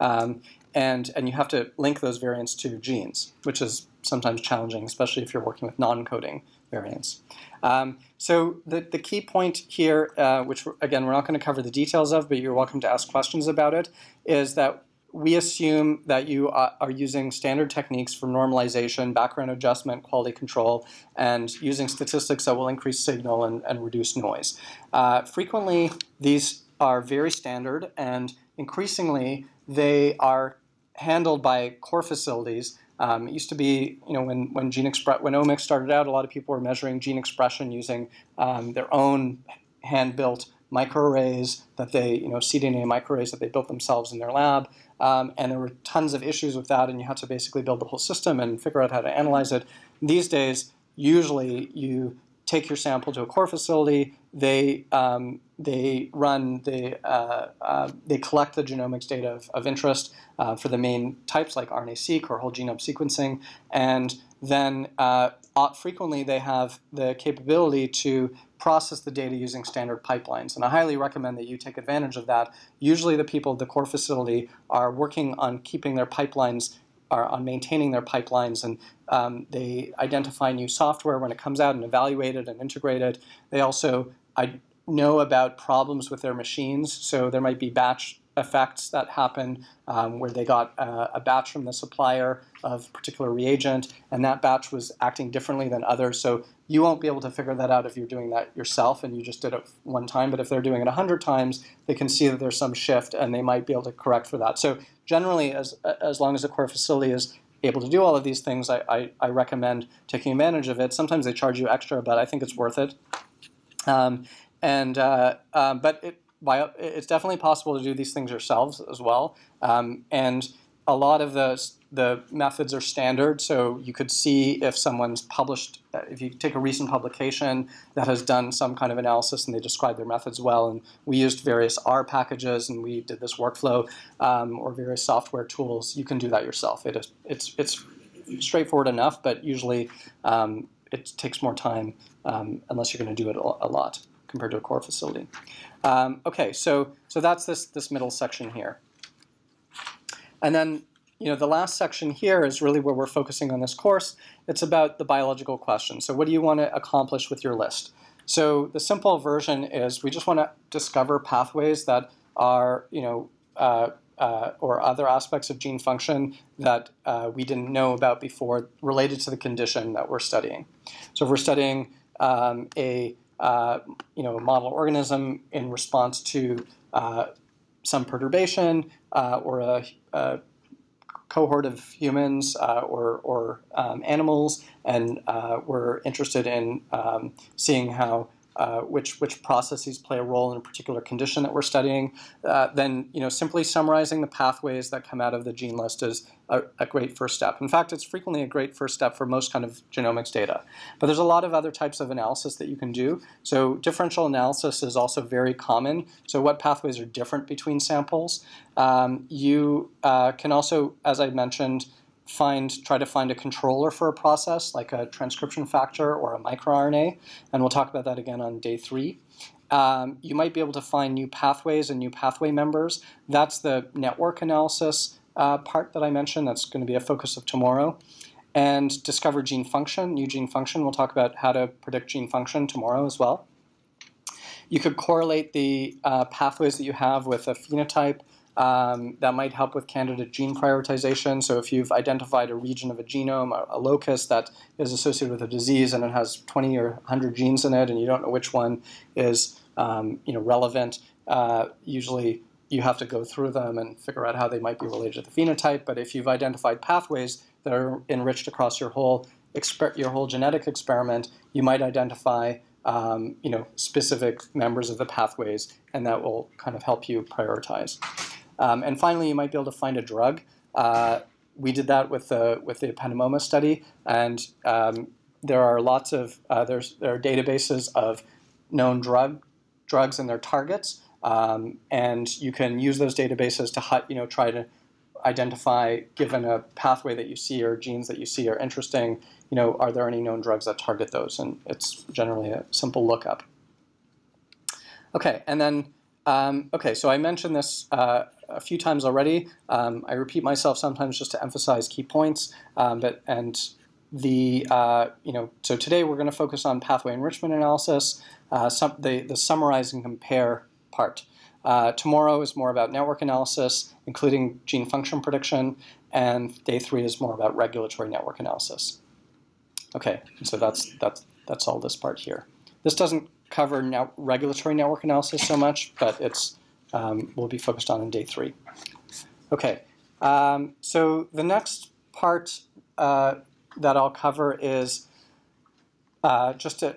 Um, and, and you have to link those variants to genes, which is sometimes challenging, especially if you're working with non-coding variants. Um, so the, the key point here, uh, which again, we're not going to cover the details of, but you're welcome to ask questions about it, is that we assume that you are using standard techniques for normalization, background adjustment, quality control, and using statistics that will increase signal and, and reduce noise. Uh, frequently, these are very standard, and increasingly, they are handled by core facilities. Um, it used to be, you know, when when gene expre- when omics started out, a lot of people were measuring gene expression using um, their own hand-built microarrays that they, you know, cDNA microarrays that they built themselves in their lab. Um, and there were tons of issues with that, and you had to basically build the whole system and figure out how to analyze it. These days, usually you take your sample to a core facility. They um, they run they uh, uh, they collect the genomics data of, of interest uh, for the main types like RNA-seq or whole genome sequencing, and then uh, frequently they have the capability to process the data using standard pipelines. And I highly recommend that you take advantage of that. Usually, the people at the core facility are working on keeping their pipelines are on maintaining their pipelines and um, they identify new software when it comes out and evaluate it and integrate it. They also I know about problems with their machines, so there might be batch effects that happen um, where they got uh, a batch from the supplier of particular reagent and that batch was acting differently than others. So you won't be able to figure that out if you're doing that yourself and you just did it one time. But if they're doing it 100 times, they can see that there's some shift and they might be able to correct for that. So generally, as, as long as the core facility is able to do all of these things, I, I, I recommend taking advantage of it. Sometimes they charge you extra, but I think it's worth it. Um, and uh, um, but it, it's definitely possible to do these things yourselves as well. Um, and a lot of the, the methods are standard, so you could see if someone's published, uh, if you take a recent publication that has done some kind of analysis and they describe their methods well, and we used various R packages and we did this workflow um, or various software tools, you can do that yourself. It is, it's, it's straightforward enough, but usually um, it takes more time um, unless you're going to do it a lot compared to a core facility. Um, okay, so so that's this this middle section here. And then you know the last section here is really where we're focusing on this course. It's about the biological question. So what do you want to accomplish with your list? So the simple version is we just want to discover pathways that are you know uh, uh, or other aspects of gene function that uh, we didn't know about before related to the condition that we're studying. So if we're studying um, a uh, you know, a model organism in response to uh, some perturbation uh, or a, a, cohort of humans uh, or, or um, animals, and uh, we're interested in um, seeing how uh, which which processes play a role in a particular condition that we're studying, uh, then you know simply summarizing the pathways that come out of the gene list is a, a, great first step. In fact, it's frequently a great first step for most kind of genomics data. But there's a lot of other types of analysis that you can do. So differential analysis is also very common. So what pathways are different between samples? Um, you uh, can also, as I mentioned, find try to find a controller for a process like a transcription factor or a microRNA, and we'll talk about that again on day three. Um, you might be able to find new pathways and new pathway members. That's the network analysis uh, part that I mentioned. That's going to be a focus of tomorrow. And discover gene function, new gene function. We'll talk about how to predict gene function tomorrow as well. You could correlate the uh, pathways that you have with a phenotype um, that might help with candidate gene prioritization. So if you've identified a region of a genome, a, a, locus that is associated with a disease and it has 20 or 100 genes in it and you don't know which one is um, you know, relevant, uh, usually you have to go through them and figure out how they might be related to the phenotype. But if you've identified pathways that are enriched across your whole, your whole genetic experiment, you might identify um, you know, specific members of the pathways, and that will kind of help you prioritize. Um, and finally, you might be able to find a drug. Uh, we did that with the with the Ependymoma study, and um, there are lots of uh, there's there are databases of known drug drugs and their targets, um, and you can use those databases to you know try to identify, given a pathway that you see or genes that you see are interesting, you know, are there any known drugs that target those? And it's generally a simple lookup. Okay, and then um, okay, so I mentioned this uh, a few times already. Um, I repeat myself sometimes just to emphasize key points. Um, but and the uh, you know so today we're going to focus on pathway enrichment analysis, uh, some, the the summarize and compare part. Uh, tomorrow is more about network analysis, including gene function prediction, and day three is more about regulatory network analysis. Okay, so that's that's that's all this part here. This doesn't cover regulatory network analysis so much, but it's um, will be focused on in day three. Okay, um, so the next part uh, that I'll cover is uh, just a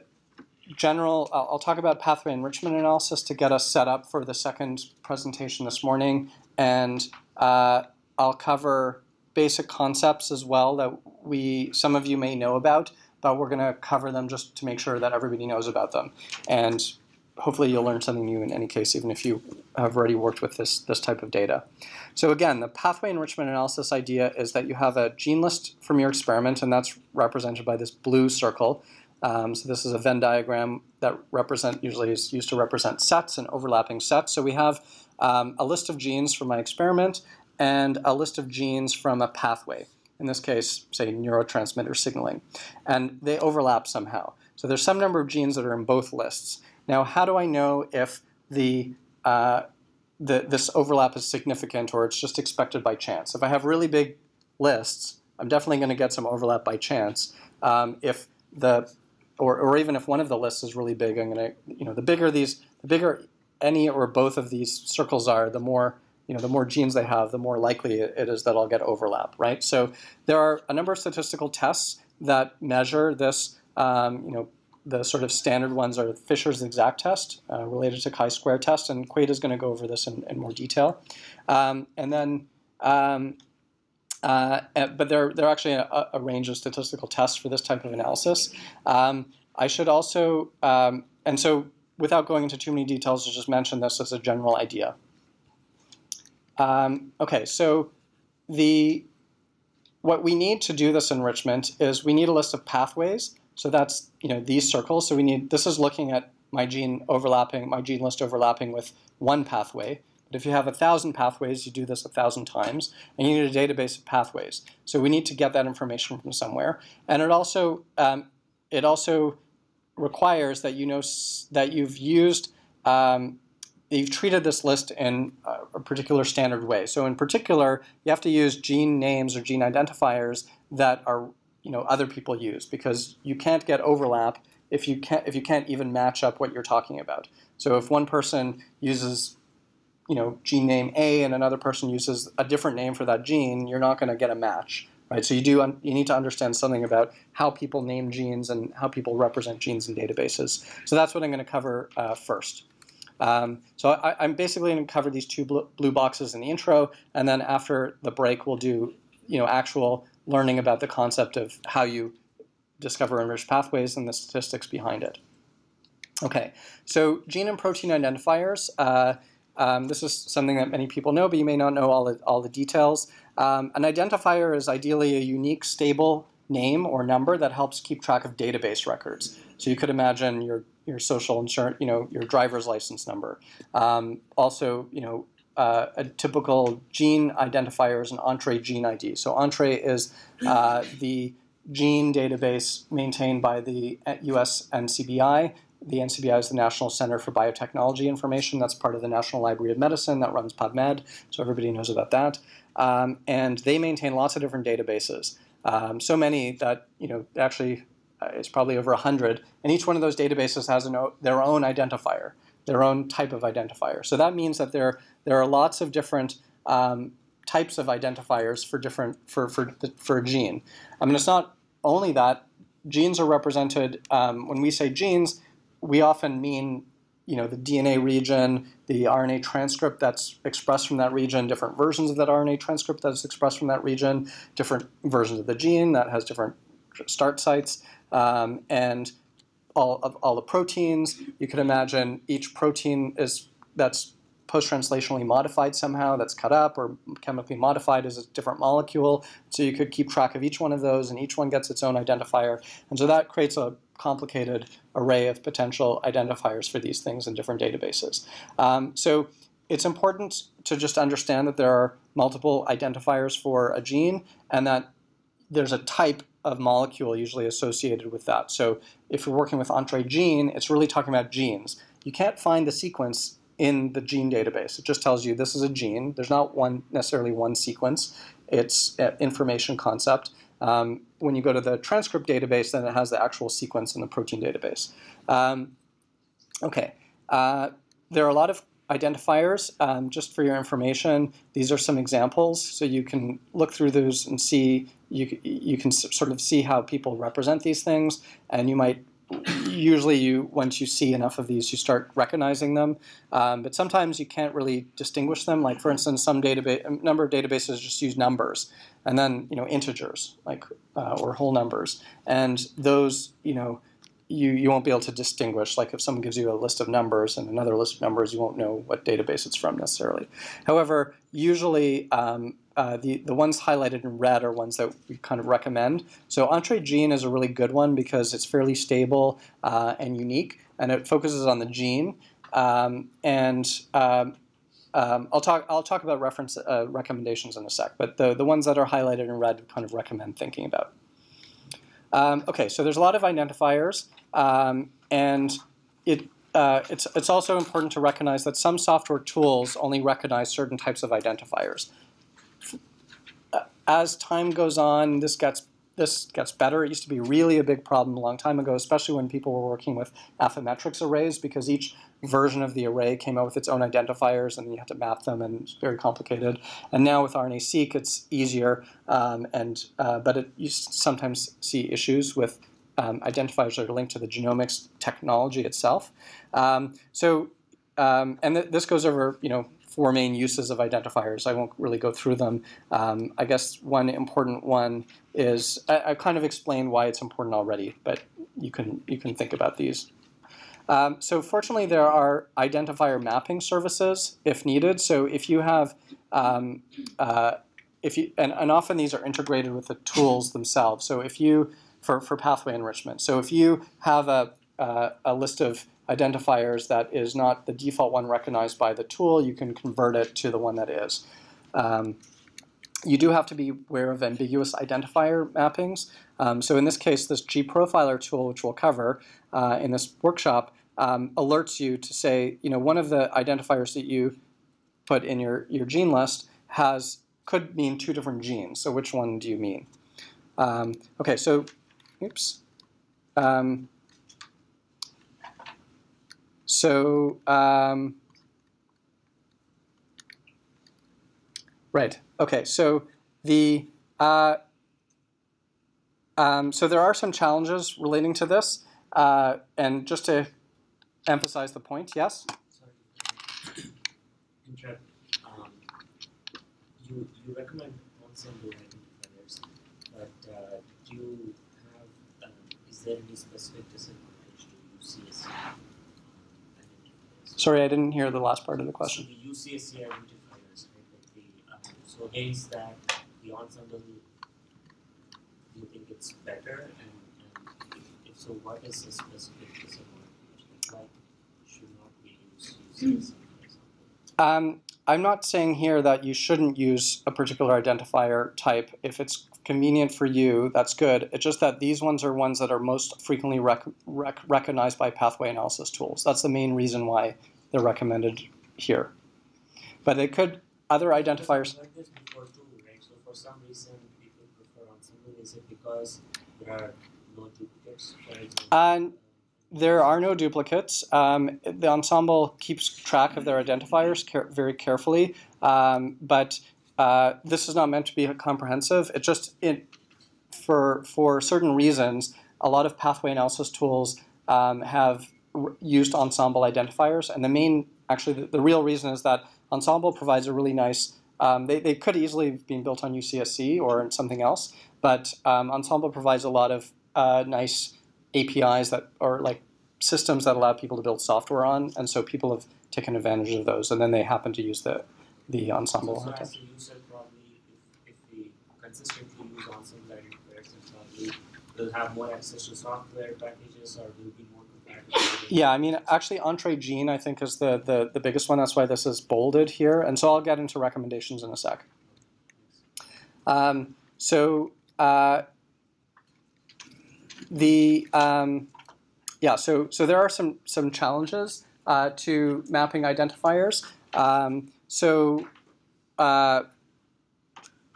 general, I'll, I'll, talk about pathway enrichment analysis to get us set up for the second presentation this morning, and uh, I'll cover basic concepts as well that we, some of you may know about, but we're going to cover them just to make sure that everybody knows about them. And hopefully you'll learn something new in any case, even if you have already worked with this, this type of data. So again, the pathway enrichment analysis idea is that you have a gene list from your experiment, and that's represented by this blue circle. Um, so this is a Venn diagram that represent usually is used to represent sets and overlapping sets. So we have um, a list of genes from my experiment and a list of genes from a pathway. In this case, say neurotransmitter signaling, and they overlap somehow. So there's some number of genes that are in both lists. Now, how do I know if the, uh, the this overlap is significant or it's just expected by chance? If I have really big lists, I'm definitely going to get some overlap by chance. Um, if the or, or even if one of the lists is really big, I'm going to you know the bigger these the bigger any or both of these circles are, the more you know the more genes they have, the more likely it is that I'll get overlap, right? So there are a number of statistical tests that measure this um, you know the sort of standard ones are Fisher's exact test uh, related to chi-square test, and Quaid is going to go over this in, in more detail. Um, and then, um, uh, but there, there are actually a, a, range of statistical tests for this type of analysis. Um, I should also, um, and so without going into too many details, I'll just mention this as a general idea. Um, okay, so the what we need to do this enrichment is we need a list of pathways so that's you know these circles. So we need this is looking at my gene overlapping, my gene list overlapping with one pathway. But if you have a thousand pathways, you do this a thousand times, and you need a database of pathways. So we need to get that information from somewhere, and it also um, it also requires that you know that you've used um, you've treated this list in a particular standard way. So in particular, you have to use gene names or gene identifiers that are you know other people use because you can't get overlap if you can't if you can't even match up what you're talking about. So if one person uses you know gene name A and another person uses a different name for that gene, you're not going to get a match, right? So you do you need to understand something about how people name genes and how people represent genes in databases. So that's what I'm going to cover uh, first. Um, so I, am basically going to cover these two blue boxes in the intro, and then after the break, we'll do you know actual learning about the concept of how you discover enriched pathways and the statistics behind it. Okay, so gene and protein identifiers. Uh, um, this is something that many people know, but you may not know all the, all the details. Um, an identifier is ideally a unique, stable name or number that helps keep track of database records. So you could imagine your your social insurance, you know, your driver's license number. Um, also, you know, uh, a typical gene identifier is an Entrez gene ID. So Entrez is uh, the gene database maintained by the US NCBI. The NCBI is the National Center for Biotechnology Information. That's part of the National Library of Medicine that runs PubMed, so everybody knows about that. Um, and they maintain lots of different databases. Um, so many that, you know, actually uh, it's probably over 100, and each one of those databases has an, their own identifier, their own type of identifier. So that means that there, there are lots of different um, types of identifiers for different for for for a gene. I mean, it's not only that genes are represented um, when we say genes, we often mean you know the DNA region, the RNA transcript that's expressed from that region, different versions of that RNA transcript that's expressed from that region, different versions of the gene that has different start sites, um, and all of all the proteins. You could imagine each protein is that's post-translationally modified somehow, that's cut up or chemically modified as a different molecule. So you could keep track of each one of those, and each one gets its own identifier. And so that creates a complicated array of potential identifiers for these things in different databases. Um, so it's important to just understand that there are multiple identifiers for a gene, and that there's a type of molecule usually associated with that. So if you're working with Entrez gene, it's really talking about genes. You can't find the sequence in the gene database. It just tells you this is a gene. There's not one necessarily one sequence. It's information concept. Um, when you go to the transcript database, then it has the actual sequence in the protein database. Um, okay, uh, there are a lot of identifiers. Um, just for your information, these are some examples, so you can look through those and see. You you can sort of see how people represent these things, and you might usually you once you see enough of these you start recognizing them. Um, but sometimes you can't really distinguish them. Like for instance some database a number of databases just use numbers and then you know integers like uh, or whole numbers. And those you know you, you won't be able to distinguish like if someone gives you a list of numbers and another list of numbers you won't know what database it's from necessarily however usually um, uh, the, the ones highlighted in red are ones that we kind of recommend. So Entrez Gene is a really good one because it's fairly stable uh, and unique, and it focuses on the gene. Um, and um, um, I'll talk I'll talk about reference uh, recommendations in a sec, but the, the ones that are highlighted in red kind of recommend thinking about. Um, okay, so there's a lot of identifiers, um, and it uh, it's, it's also important to recognize that some software tools only recognize certain types of identifiers as time goes on, this gets this gets better. It used to be really a big problem a long time ago, especially when people were working with Affymetrix arrays, because each version of the array came out with its own identifiers, and you had to map them, and it's very complicated. And now with RNA-seq, it's easier, um, and uh, but it, you sometimes see issues with um, identifiers that are linked to the genomics technology itself. Um, so, um, and th this goes over, you know, four main uses of identifiers. I won't really go through them. Um, I guess one important one is I, I, kind of explained why it's important already, but you can you can think about these. Um, so fortunately, there are identifier mapping services if needed. So if you have um, uh, if you and, and often these are integrated with the tools themselves. So if you for, for pathway enrichment. So if you have a, uh, a list of identifiers that is not the default one recognized by the tool, you can convert it to the one that is. Um, you do have to be aware of ambiguous identifier mappings. Um, so in this case, this gProfiler tool, which we'll cover uh, in this workshop, um, alerts you to say, you know, one of the identifiers that you put in your, your gene list has could mean two different genes. So which one do you mean? Um, okay, so, oops. Um, so, um, right. Okay. So the uh, um, so there are some challenges relating to this, uh, and just to emphasize the point, yes. Sorry. Um, you you recommend Ensembl identifiers, but uh, do you have? Um, is there any specific disadvantage to UCSC. Sorry, I didn't hear the last part of the question. So the UCSC identifiers, right? The, um, so against that, the Ensembl. Do you think it's better, and, and if, if so, what is the specific disadvantage? Like, why should not we use UCSC, for example? Um, I'm not saying here that you shouldn't use a particular identifier type. If it's convenient for you, that's good. It's just that these ones are ones that are most frequently rec rec recognized by pathway analysis tools. That's the main reason why they're recommended here. But it could, other identifiers. I've heard this before too, right? So for some reason people prefer Ensembl. Is it because there are no duplicates. And There are no duplicates. Um, the Ensembl keeps track of their identifiers care- very carefully, um, but uh, this is not meant to be comprehensive. It just it for for certain reasons, a lot of pathway analysis tools um, have r- used Ensembl identifiers, and the main actually the, the real reason is that Ensembl provides a really nice. Um, they, they could easily have been built on UCSC or in something else, but um, Ensembl provides a lot of uh, nice APIs that are like systems that allow people to build software on, and so people have taken advantage of those, and then they happen to use the the Ensembl. So as a user, probably if, if we consistently use Ensembl identifiers, then probably we'll have more access to software packages, or we'll be more compatible. Yeah, I mean, actually, Entrez Gene, I think, is the, the, the biggest one. That's why this is bolded here. And so I'll get into recommendations in a sec. Um, so uh, the um, yeah, so so there are some some challenges uh, to mapping identifiers. Um, so uh,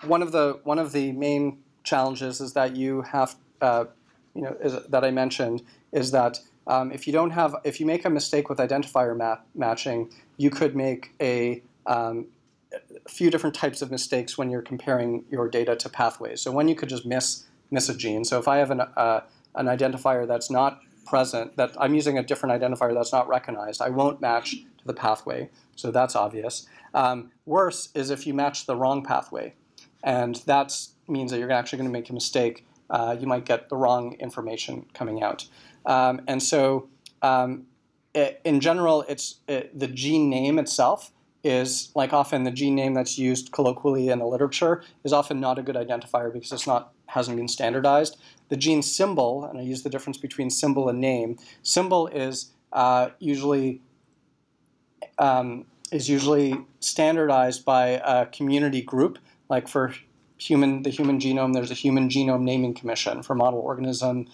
one of the one of the main challenges is that you have uh, you know is, that I mentioned is that um, if you don't have if you make a mistake with identifier map matching, you could make a um, a few different types of mistakes when you're comparing your data to pathways. So one, you could just miss miss a gene. So if I have an uh, an identifier that's not present, that I'm using a different identifier that's not recognized, I won't match to the pathway. So that's obvious. Um, worse is if you match the wrong pathway, and that means that you're actually going to make a mistake. Uh, you might get the wrong information coming out, um, and so um, i in general, it's it, the gene name itself is like often the gene name that's used colloquially in the literature is often not a good identifier because it's not hasn't been standardized. The gene symbol, and I use the difference between symbol and name. Symbol is uh, usually um, is usually standardized by a community group. Like for human, the human genome, there's a human genome naming commission. For model organism,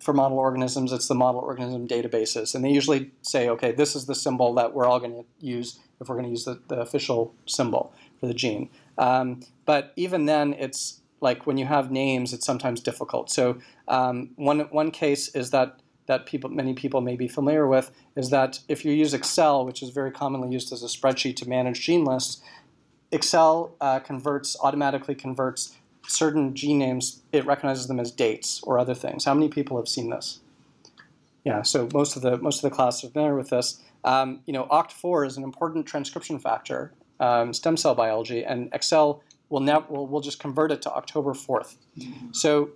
for model organisms, it's the model organism databases, and they usually say, okay, this is the symbol that we're all going to use if we're going to use the, the official symbol for the gene. Um, but even then, it's like when you have names, it's sometimes difficult. So um, one one case is that that people many people may be familiar with is that if you use Excel, which is very commonly used as a spreadsheet to manage gene lists, Excel uh, converts automatically converts certain gene names. It recognizes them as dates or other things. How many people have seen this? Yeah, so most of the most of the class are familiar with this. Um, you know, OCT4 is an important transcription factor, um, stem cell biology, and Excel will never will, will just convert it to October 4th. So,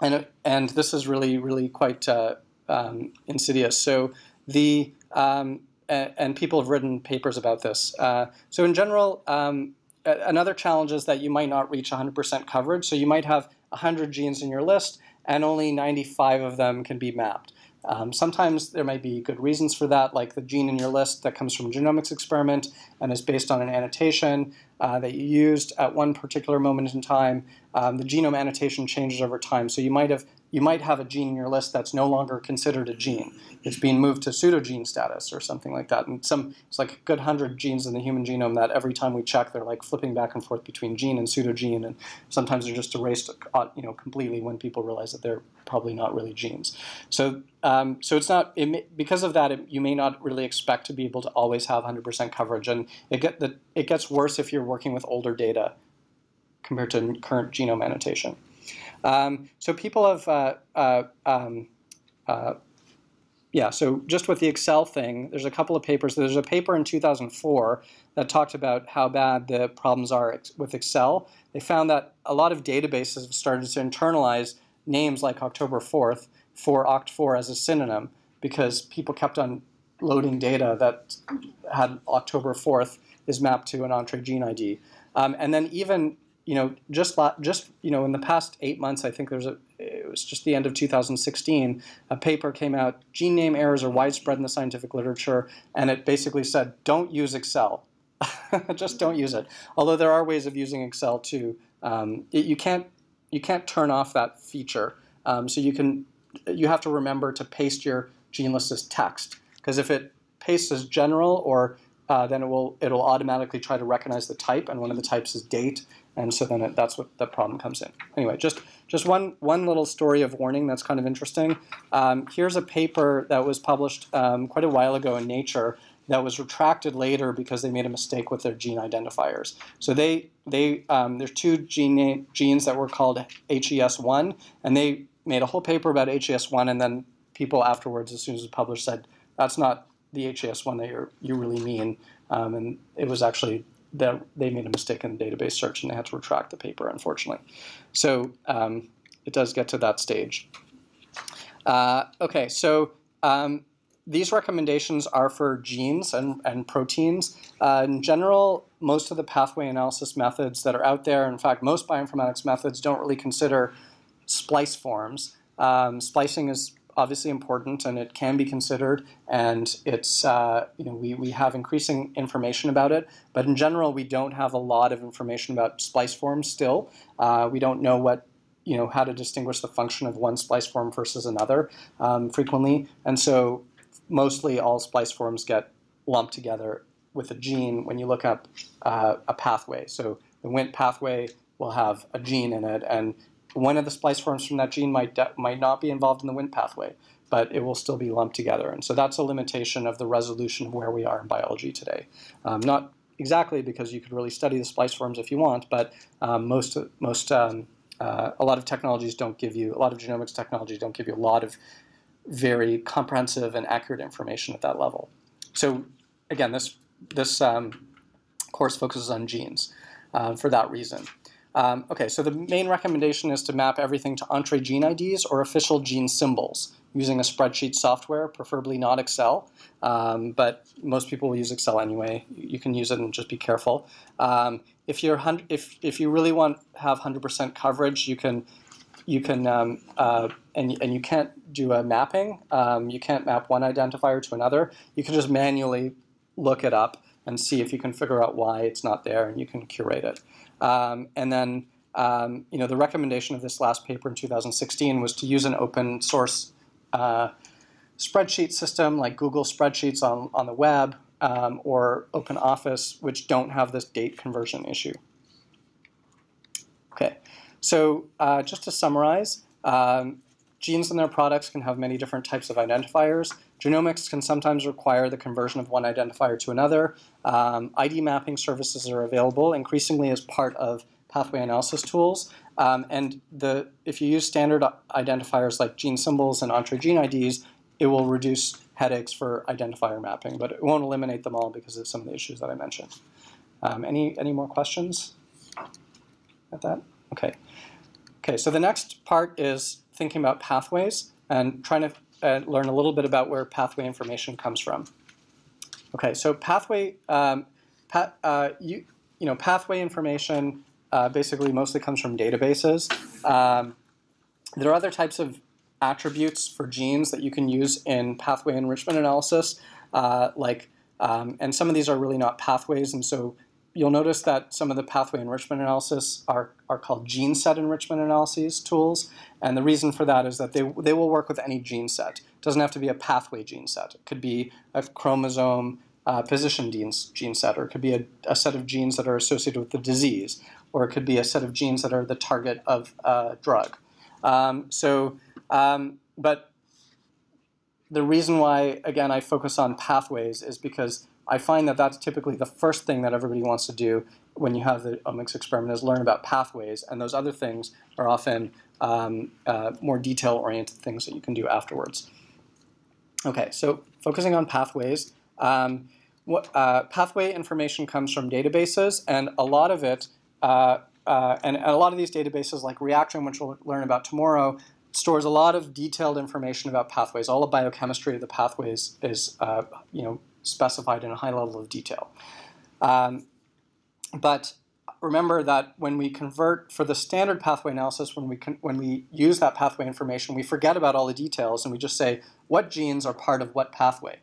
and and this is really really quite uh, um, insidious. So the um, and, and people have written papers about this. Uh, so in general, um, another challenge is that you might not reach 100% coverage. So you might have 100 genes in your list, and only 95 of them can be mapped. Um, sometimes there might be good reasons for that, like the gene in your list that comes from a genomics experiment and is based on an annotation uh, that you used at one particular moment in time. Um, the genome annotation changes over time, so you might have you might have a gene in your list that's no longer considered a gene. It's being moved to pseudogene status or something like that. And some it's like a good hundred genes in the human genome that every time we check, they're like flipping back and forth between gene and pseudogene, and sometimes they're just erased, uh, you know, completely when people realize that they're probably not really genes. So, um, so it's not it may, because of that. It, you may not really expect to be able to always have 100% coverage, and it get the, it gets worse if you're working with older data compared to current genome annotation. Um, so people have, uh, uh, um, uh, yeah, so just with the Excel thing, there's a couple of papers. There's a paper in 2004 that talked about how bad the problems are with Excel. They found that a lot of databases have started to internalize names like October 4th for Oct4 as a synonym because people kept on loading data that had October 4th is mapped to an Entrez gene ID. Um, and then even, you know, just, just, you know, in the past eight months, I think there's a, it was just the end of 2016, a paper came out, gene name errors are widespread in the scientific literature, and it basically said, don't use Excel. (laughs) just don't use it. Although there are ways of using Excel too. Um, it, you can't you can't turn off that feature. Um, so you can you have to remember to paste your gene list as text because if it pastes as general or uh, then it will it'll automatically try to recognize the type and one of the types is date and so then it, that's what the problem comes in. Anyway, just just one one little story of warning that's kind of interesting. Um, here's a paper that was published um, quite a while ago in Nature that was retracted later because they made a mistake with their gene identifiers. So they they um, there's two gene genes that were called HES1, and they made a whole paper about HES1, and then people afterwards, as soon as it was published, said that's not the HES1 that you you really mean, um, and it was actually that they made a mistake in the database search and they had to retract the paper, unfortunately. So um, it does get to that stage. Uh, okay, so um, these recommendations are for genes and, and proteins. Uh, in general, most of the pathway analysis methods that are out there, in fact, most bioinformatics methods don't really consider splice forms. Um, splicing is obviously important and it can be considered and it's uh, you know we, we have increasing information about it but in general we don't have a lot of information about splice forms still uh, we don't know what you know how to distinguish the function of one splice form versus another um, frequently and so mostly all splice forms get lumped together with a gene when you look up uh, a pathway. So the Wnt pathway will have a gene in it, and one of the splice forms from that gene might might not be involved in the Wnt pathway, but it will still be lumped together. And so that's a limitation of the resolution of where we are in biology today. Um, not exactly because you could really study the splice forms if you want, but um, most most um, uh, a lot of technologies don't give you a lot of genomics technologies don't give you a lot of very comprehensive and accurate information at that level. So again, this, this um, course focuses on genes uh, for that reason. Um, okay, so the main recommendation is to map everything to Entrez gene IDs or official gene symbols using a spreadsheet software, preferably not Excel, um, but most people will use Excel anyway. You can use it and just be careful. Um, if you're if if you really want have 100% coverage, you can you can um, uh, and and you can't do a mapping. Um, you can't map one identifier to another. You can just manually look it up and see if you can figure out why it's not there, and you can curate it. Um, and then um, you know the recommendation of this last paper in 2016 was to use an open source uh, spreadsheet system like Google Spreadsheets on on the web um, or OpenOffice, which don't have this date conversion issue. So uh, just to summarize, um, genes and their products can have many different types of identifiers. Genomics can sometimes require the conversion of one identifier to another. Um, ID mapping services are available increasingly as part of pathway analysis tools. Um, and the, if you use standard identifiers like gene symbols and Entrez gene IDs, it will reduce headaches for identifier mapping, but it won't eliminate them all because of some of the issues that I mentioned. Um, any, any more questions at that? Okay. Okay, so the next part is thinking about pathways and trying to uh, learn a little bit about where pathway information comes from. Okay, so pathway, um, pa uh, you, you know, pathway information uh, basically mostly comes from databases. Um, there are other types of attributes for genes that you can use in pathway enrichment analysis, uh, like, um, and some of these are really not pathways, and so you'll notice that some of the pathway enrichment analysis are, are called gene set enrichment analyses tools. And the reason for that is that they, they will work with any gene set. It doesn't have to be a pathway gene set. It could be a chromosome uh, position gene set, or it could be a, a, set of genes that are associated with the disease, or it could be a set of genes that are the target of a drug. Um, so, um, but the reason why, again, I focus on pathways is because I find that that's typically the first thing that everybody wants to do when you have the omics experiment is learn about pathways, and those other things are often um, uh, more detail-oriented things that you can do afterwards. Okay, so focusing on pathways, um, what, uh, pathway information comes from databases, and a lot of it, uh, uh, and a lot of these databases like Reactome, which we'll learn about tomorrow, stores a lot of detailed information about pathways. All the biochemistry of the pathways is, uh, you know, specified in a high level of detail. Um, but remember that when we convert for the standard pathway analysis, when we when we use that pathway information, we forget about all the details and we just say what genes are part of what pathway.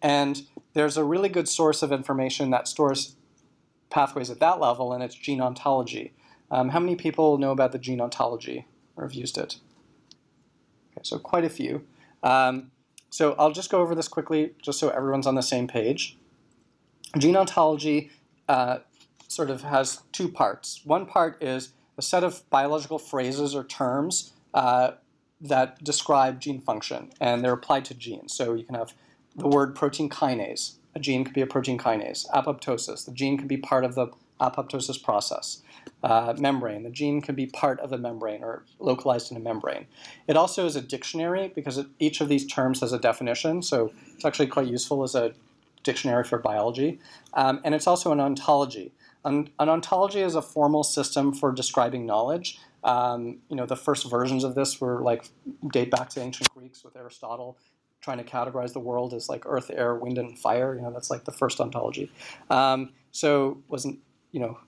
And there's a really good source of information that stores pathways at that level, and it's gene ontology. Um, how many people know about the gene ontology or have used it? Okay, so quite a few. Um, so I'll just go over this quickly, just so everyone's on the same page. Gene ontology uh, sort of has two parts. One part is a set of biological phrases or terms uh, that describe gene function, and they're applied to genes. So you can have the word protein kinase. A gene could be a protein kinase. Apoptosis. The gene could be part of the apoptosis process. Uh, membrane. The gene can be part of a membrane or localized in a membrane. It also is a dictionary because it, each of these terms has a definition, so it's actually quite useful as a dictionary for biology. Um, and it's also an ontology. An, an, ontology is a formal system for describing knowledge. Um, you know, the first versions of this were like date back to ancient Greeks with Aristotle trying to categorize the world as like earth, air, wind, and fire. You know, that's like the first ontology. Um, so wasn't you know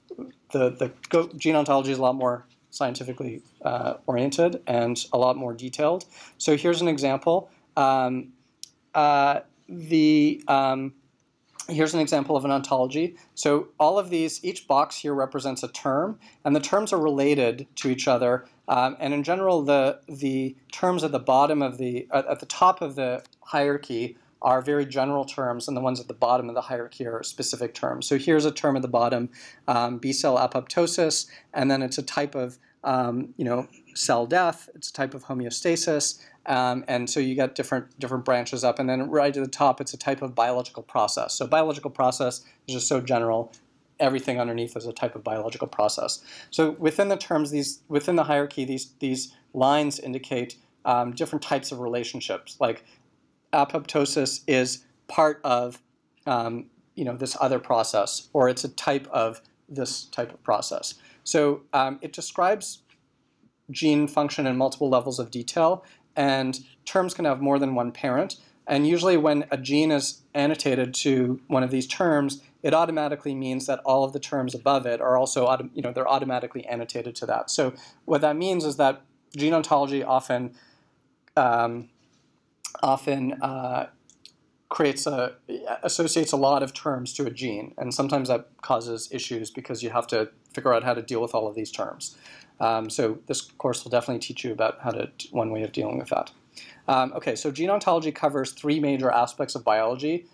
the the gene ontology is a lot more scientifically uh, oriented and a lot more detailed. So here's an example. Um, uh, the um, here's an example of an ontology. So all of these, each box here represents a term, and the terms are related to each other. Um, and in general, the the terms at the bottom of the at the top of the hierarchy are very general terms, and the ones at the bottom of the hierarchy are specific terms. So here's a term at the bottom, um, B cell apoptosis, and then it's a type of um, you know cell death. It's a type of homeostasis, um, and so you get different different branches up, and then right at the top, it's a type of biological process. So biological process is just so general. Everything underneath is a type of biological process. So within the terms, these within the hierarchy, these these lines indicate um, different types of relationships. Like apoptosis is part of um, you know this other process, or it's a type of this type of process. So um, it describes gene function in multiple levels of detail, and terms can have more than one parent. And usually, when a gene is annotated to one of these terms, it automatically means that all of the terms above it are also, you know, they're automatically annotated to that. So what that means is that gene ontology often um, often uh, creates a associates a lot of terms to a gene, and sometimes that causes issues because you have to figure out how to deal with all of these terms. Um, so this course will definitely teach you about how to one way of dealing with that. Um, okay, so gene ontology covers three major aspects of biology: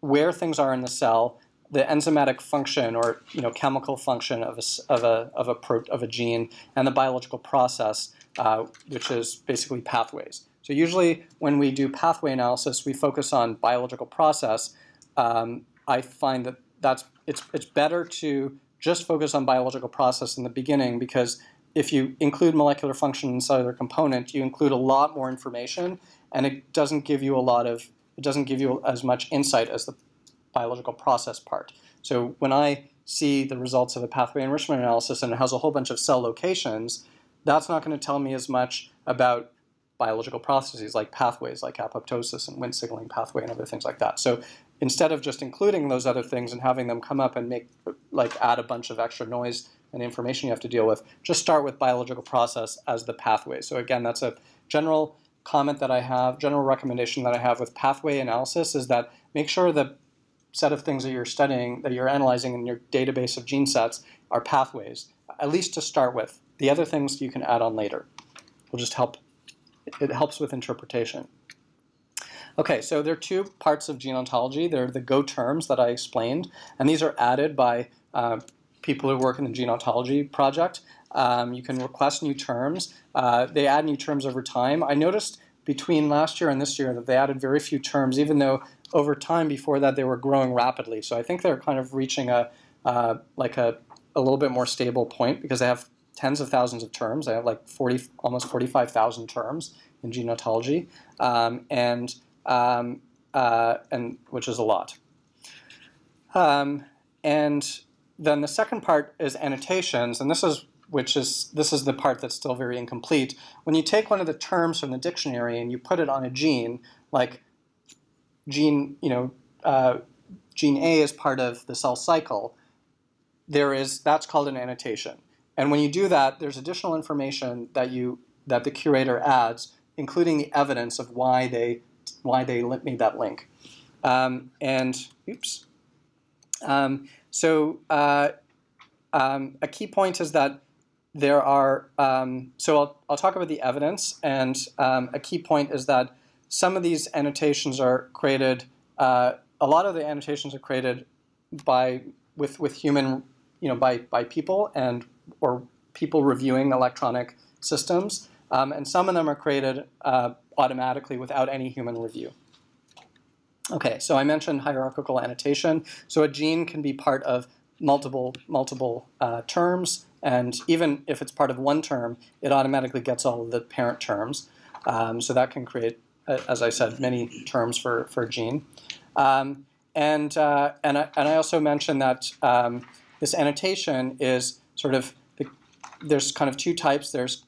where things are in the cell, the enzymatic function or you know chemical function of a of a of a, pro, of a gene, and the biological process, uh, which is basically pathways. So usually when we do pathway analysis, we focus on biological process. Um, I find that that's it's it's better to just focus on biological process in the beginning because if you include molecular function and cellular component, you include a lot more information, and it doesn't give you a lot of it doesn't give you as much insight as the biological process part. So when I see the results of a pathway enrichment analysis and it has a whole bunch of cell locations, that's not going to tell me as much about biological processes like pathways like apoptosis and Wnt signaling pathway and other things like that. So instead of just including those other things and having them come up and make like add a bunch of extra noise and information you have to deal with, just start with biological process as the pathway. So again, that's a general comment that I have, general recommendation that I have with pathway analysis is that make sure the set of things that you're studying, that you're analyzing in your database of gene sets are pathways, at least to start with. The other things you can add on later will just help it helps with interpretation. Okay, so there are two parts of gene ontology. There are the Go terms that I explained, and these are added by uh, people who work in the gene ontology project. Um, you can request new terms. Uh, they add new terms over time. I noticed between last year and this year that they added very few terms, even though over time before that they were growing rapidly. So I think they're kind of reaching a uh, like a, a little bit more stable point because they have tens of thousands of terms. I have like 40, almost 45,000 terms in gene ontology, um, and um, uh, and which is a lot. Um, and then the second part is annotations, and this is which is this is the part that's still very incomplete. When you take one of the terms from the dictionary and you put it on a gene, like gene, you know, uh, gene A is part of the cell cycle, there is that's called an annotation. And when you do that, there's additional information that you that the curator adds, including the evidence of why they why they made that link. Um, and oops. Um, so uh, um, a key point is that there are, um, so I'll, I'll talk about the evidence, and um, a key point is that some of these annotations are created, uh, a lot of the annotations are created by, with, with human, you know, by, by people and, or people reviewing electronic systems, um, and some of them are created uh, automatically without any human review. Okay, so I mentioned hierarchical annotation. So a gene can be part of multiple multiple uh, terms, and even if it's part of one term, it automatically gets all of the parent terms. Um, so that can create, uh, as I said, many terms for for a gene. Um, and uh, and I, and I also mentioned that um, this annotation is sort of the, there's kind of two types. There's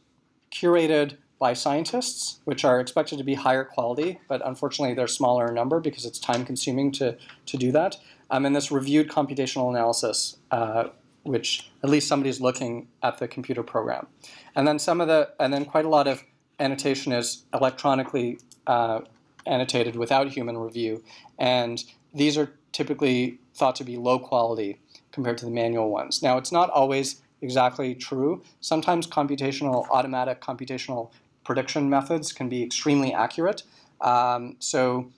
curated by scientists, which are expected to be higher quality, but unfortunately they're smaller in number because it's time consuming to, to do that. Um, and this reviewed computational analysis, uh, which at least somebody's looking at the computer program. And then some of the, and then quite a lot of annotation is electronically uh, annotated without human review. And these are typically thought to be low quality compared to the manual ones. Now, it's not always exactly true. Sometimes computational, automatic computational prediction methods can be extremely accurate. Um, so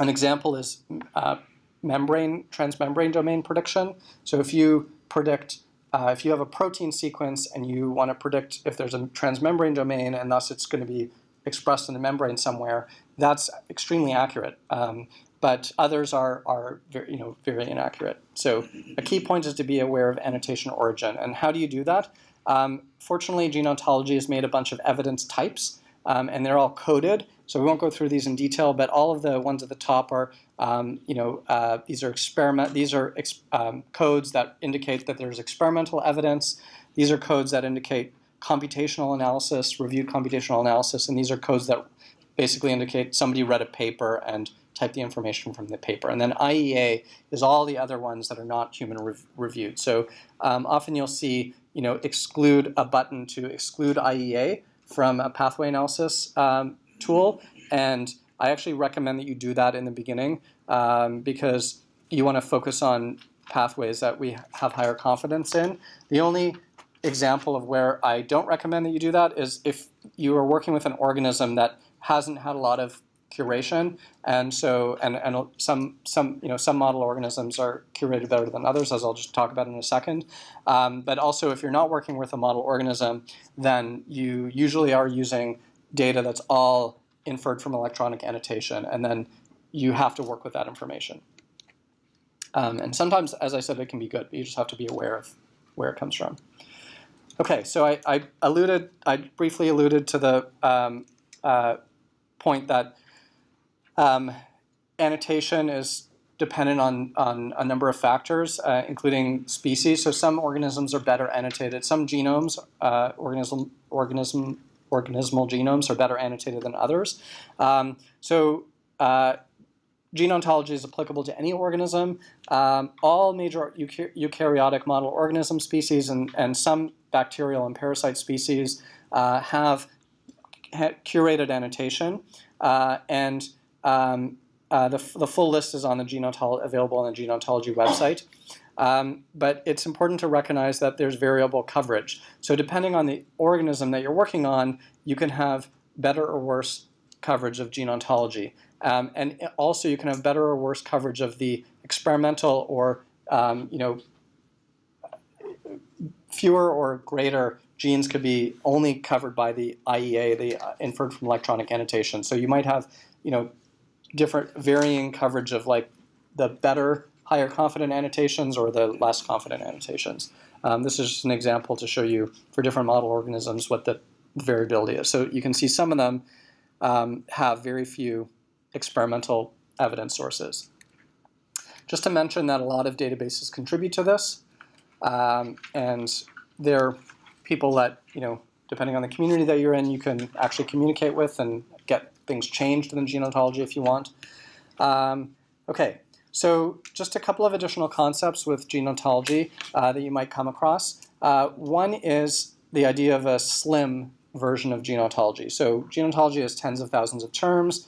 an example is uh, membrane, transmembrane domain prediction. So if you predict, uh, if you have a protein sequence and you want to predict if there's a transmembrane domain and thus it's going to be expressed in the membrane somewhere, that's extremely accurate. Um, but others are, are very, you know, very inaccurate. So a key point is to be aware of annotation origin. And how do you do that? Um, fortunately, gene ontology has made a bunch of evidence types, um, and they're all coded. So we won't go through these in detail, but all of the ones at the top are, um, you know, uh, these are experiment. These are um, codes that indicate that there's experimental evidence. These are codes that indicate computational analysis, reviewed computational analysis, and these are codes that basically indicate somebody read a paper and typed the information from the paper. And then IEA is all the other ones that are not human rev reviewed. So um, often you'll see you know, exclude a button to exclude IEA from a pathway analysis um, tool. And I actually recommend that you do that in the beginning um, because you want to focus on pathways that we have higher confidence in. The only example of where I don't recommend that you do that is if you are working with an organism that hasn't had a lot of curation, and so and and some some you know some model organisms are curated better than others, as I'll just talk about in a second. Um, but also, if you're not working with a model organism, then you usually are using data that's all inferred from electronic annotation, and then you have to work with that information. Um, and sometimes, as I said, it can be good, but you just have to be aware of where it comes from. Okay, so I, I alluded, I briefly alluded to the um, uh, point that um, annotation is dependent on, on a number of factors, uh, including species. So some organisms are better annotated. Some genomes, uh, organism, organism, organismal genomes are better annotated than others. Um, so uh, gene ontology is applicable to any organism. Um, all major eukaryotic model organism species and, and some bacterial and parasite species uh, have curated annotation. Uh, and um, uh, the, the full list is on the gene available on the gene ontology website. Um, but it's important to recognize that there's variable coverage. So depending on the organism that you're working on, you can have better or worse coverage of gene ontology. Um, and also you can have better or worse coverage of the experimental or um, you know fewer or greater genes could be only covered by the IEA, the uh, inferred from electronic annotation. So you might have, you know, different varying coverage of like the better, higher confident annotations or the less confident annotations. Um, this is just an example to show you for different model organisms what the variability is. So you can see some of them um, have very few experimental evidence sources. Just to mention that a lot of databases contribute to this, um, and they're people that, you know, depending on the community that you're in, you can actually communicate with and things changed in gene ontology if you want. Um, okay, so just a couple of additional concepts with gene ontology uh, that you might come across. Uh, one is the idea of a slim version of gene ontology. So gene ontology has tens of thousands of terms.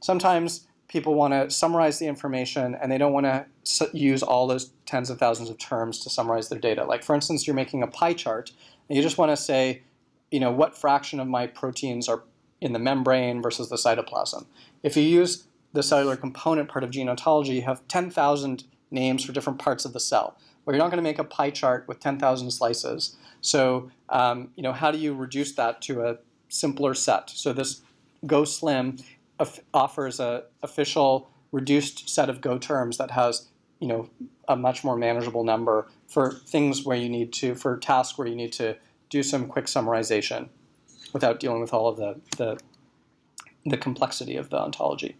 Sometimes people want to summarize the information and they don't want to use all those tens of thousands of terms to summarize their data. Like for instance, you're making a pie chart and you just want to say, you know, what fraction of my proteins are in the membrane versus the cytoplasm. If you use the cellular component part of gene ontology, you have 10,000 names for different parts of the cell. Well, you're not going to make a pie chart with 10,000 slices. So, um, you know, how do you reduce that to a simpler set? So this Go Slim offers a official reduced set of Go terms that has, you know, a much more manageable number for things where you need to, for tasks where you need to do some quick summarization without dealing with all of the, the, the complexity of the ontology.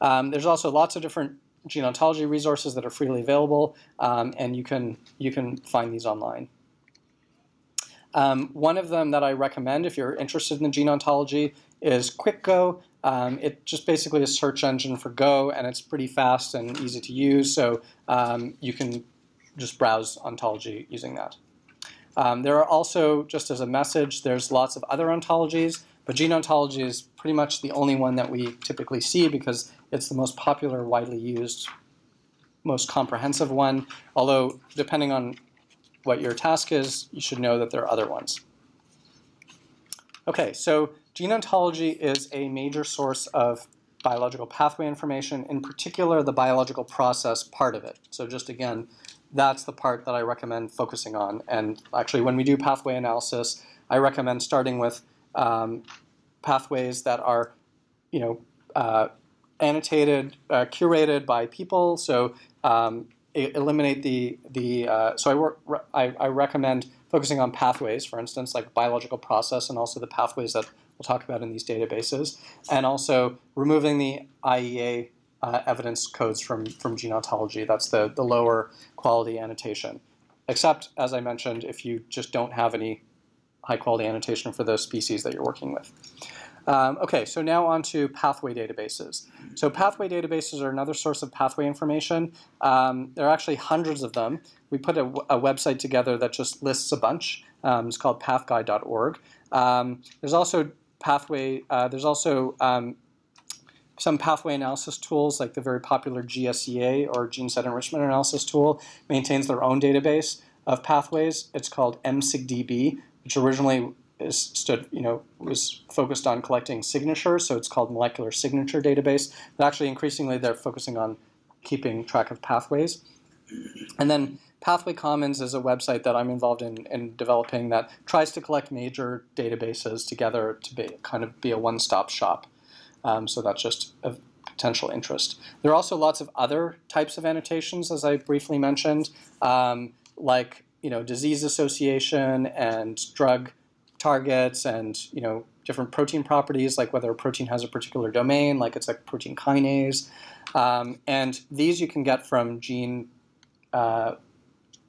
Um, there's also lots of different gene ontology resources that are freely available, um, and you can, you can find these online. Um, one of them that I recommend if you're interested in the gene ontology is QuickGo. Um, it just basically a search engine for Go, and it's pretty fast and easy to use, so um, you can just browse ontology using that. Um, there are also, just as a message, there's lots of other ontologies, but gene ontology is pretty much the only one that we typically see because it's the most popular, widely used, most comprehensive one, although depending on what your task is, you should know that there are other ones. Okay, so gene ontology is a major source of biological pathway information, in particular the biological process part of it. So just again, that's the part that I recommend focusing on. And actually, when we do pathway analysis, I recommend starting with um, pathways that are, you know, uh, annotated, uh, curated by people. So um, eliminate the the. Uh, so I work. I, I recommend focusing on pathways, for instance, like biological process, and also the pathways that we'll talk about in these databases, and also removing the IEA uh, evidence codes from, from gene ontology. That's the, the lower quality annotation. Except, as I mentioned, if you just don't have any high quality annotation for those species that you're working with. Um, okay, so now on to pathway databases. So pathway databases are another source of pathway information. Um, there are actually hundreds of them. We put a, a website together that just lists a bunch. Um, it's called pathguide.org. Um, there's also pathway. Uh, there's also um, some pathway analysis tools, like the very popular GSEA or Gene Set Enrichment Analysis tool, maintains their own database of pathways. It's called MSigDB, which originally is stood, you know, was focused on collecting signatures, so it's called Molecular Signature Database. But actually, increasingly, they're focusing on keeping track of pathways. And then Pathway Commons is a website that I'm involved in, in developing that tries to collect major databases together to be kind of be a one-stop shop. Um, so that's just of potential interest. There are also lots of other types of annotations, as I briefly mentioned, um, like you know disease association and drug targets and you know different protein properties, like whether a protein has a particular domain, like it's a protein kinase. Um, and these you can get from gene, uh,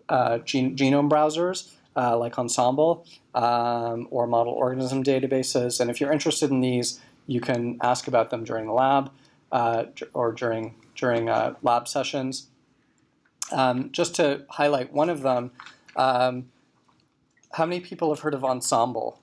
uh, gene genome browsers. Uh, like Ensembl um, or model organism databases. And if you're interested in these, you can ask about them during the lab uh, or during, during uh, lab sessions. Um, just to highlight one of them, um, how many people have heard of Ensembl?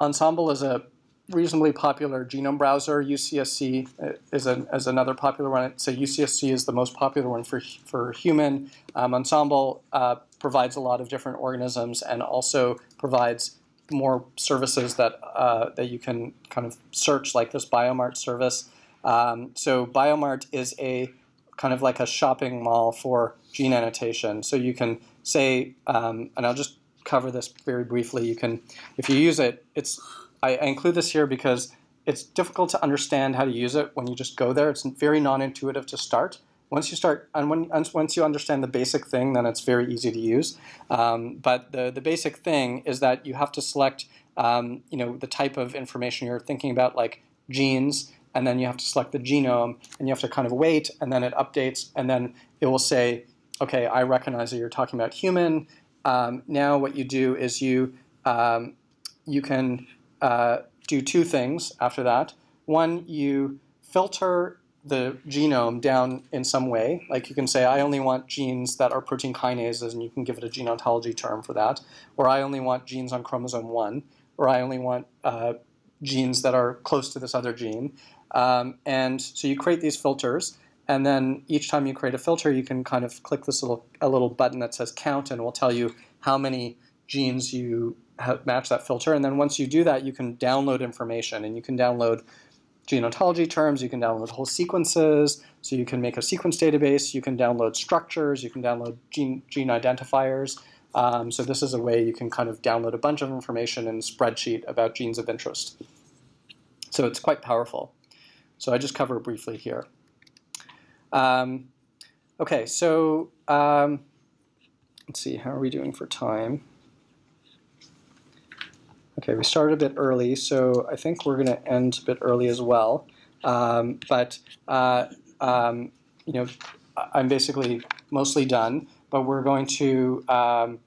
Ensembl is a reasonably popular genome browser. UCSC uh, is, is another popular one. So UCSC is the most popular one for, for human. Um, Ensembl uh, provides a lot of different organisms and also provides more services that uh, that you can kind of search, like this Biomart service. Um, so Biomart is a kind of like a shopping mall for gene annotation. So you can say, um, and I'll just cover this very briefly. You can, if you use it, it's I, I include this here because it's difficult to understand how to use it when you just go there. It's very non-intuitive to start. Once you start, and when, once you understand the basic thing, then it's very easy to use. Um, but the, the basic thing is that you have to select, um, you know, the type of information you're thinking about, like genes, and then you have to select the genome, and you have to kind of wait, and then it updates, and then it will say, okay, I recognize that you're talking about human. Um, now what you do is you um, you can uh, do two things after that. One, you filter the genome down in some way. Like you can say, I only want genes that are protein kinases, and you can give it a gene ontology term for that. Or I only want genes on chromosome 1. Or I only want uh, genes that are close to this other gene. Um, and so you create these filters. And then each time you create a filter, you can kind of click this little a little button that says count, and it will tell you how many genes you have match that filter. And then once you do that, you can download information, and you can download gene ontology terms, you can download whole sequences, so you can make a sequence database, you can download structures, you can download gene, gene identifiers. Um, so this is a way you can kind of download a bunch of information in a spreadsheet about genes of interest. So it's quite powerful. So I just cover briefly here. Um, okay, so um, let's see, how are we doing for time? Okay, we started a bit early, so I think we're going to end a bit early as well. Um, but uh, um, you know, I'm basically mostly done. But we're going to. Um,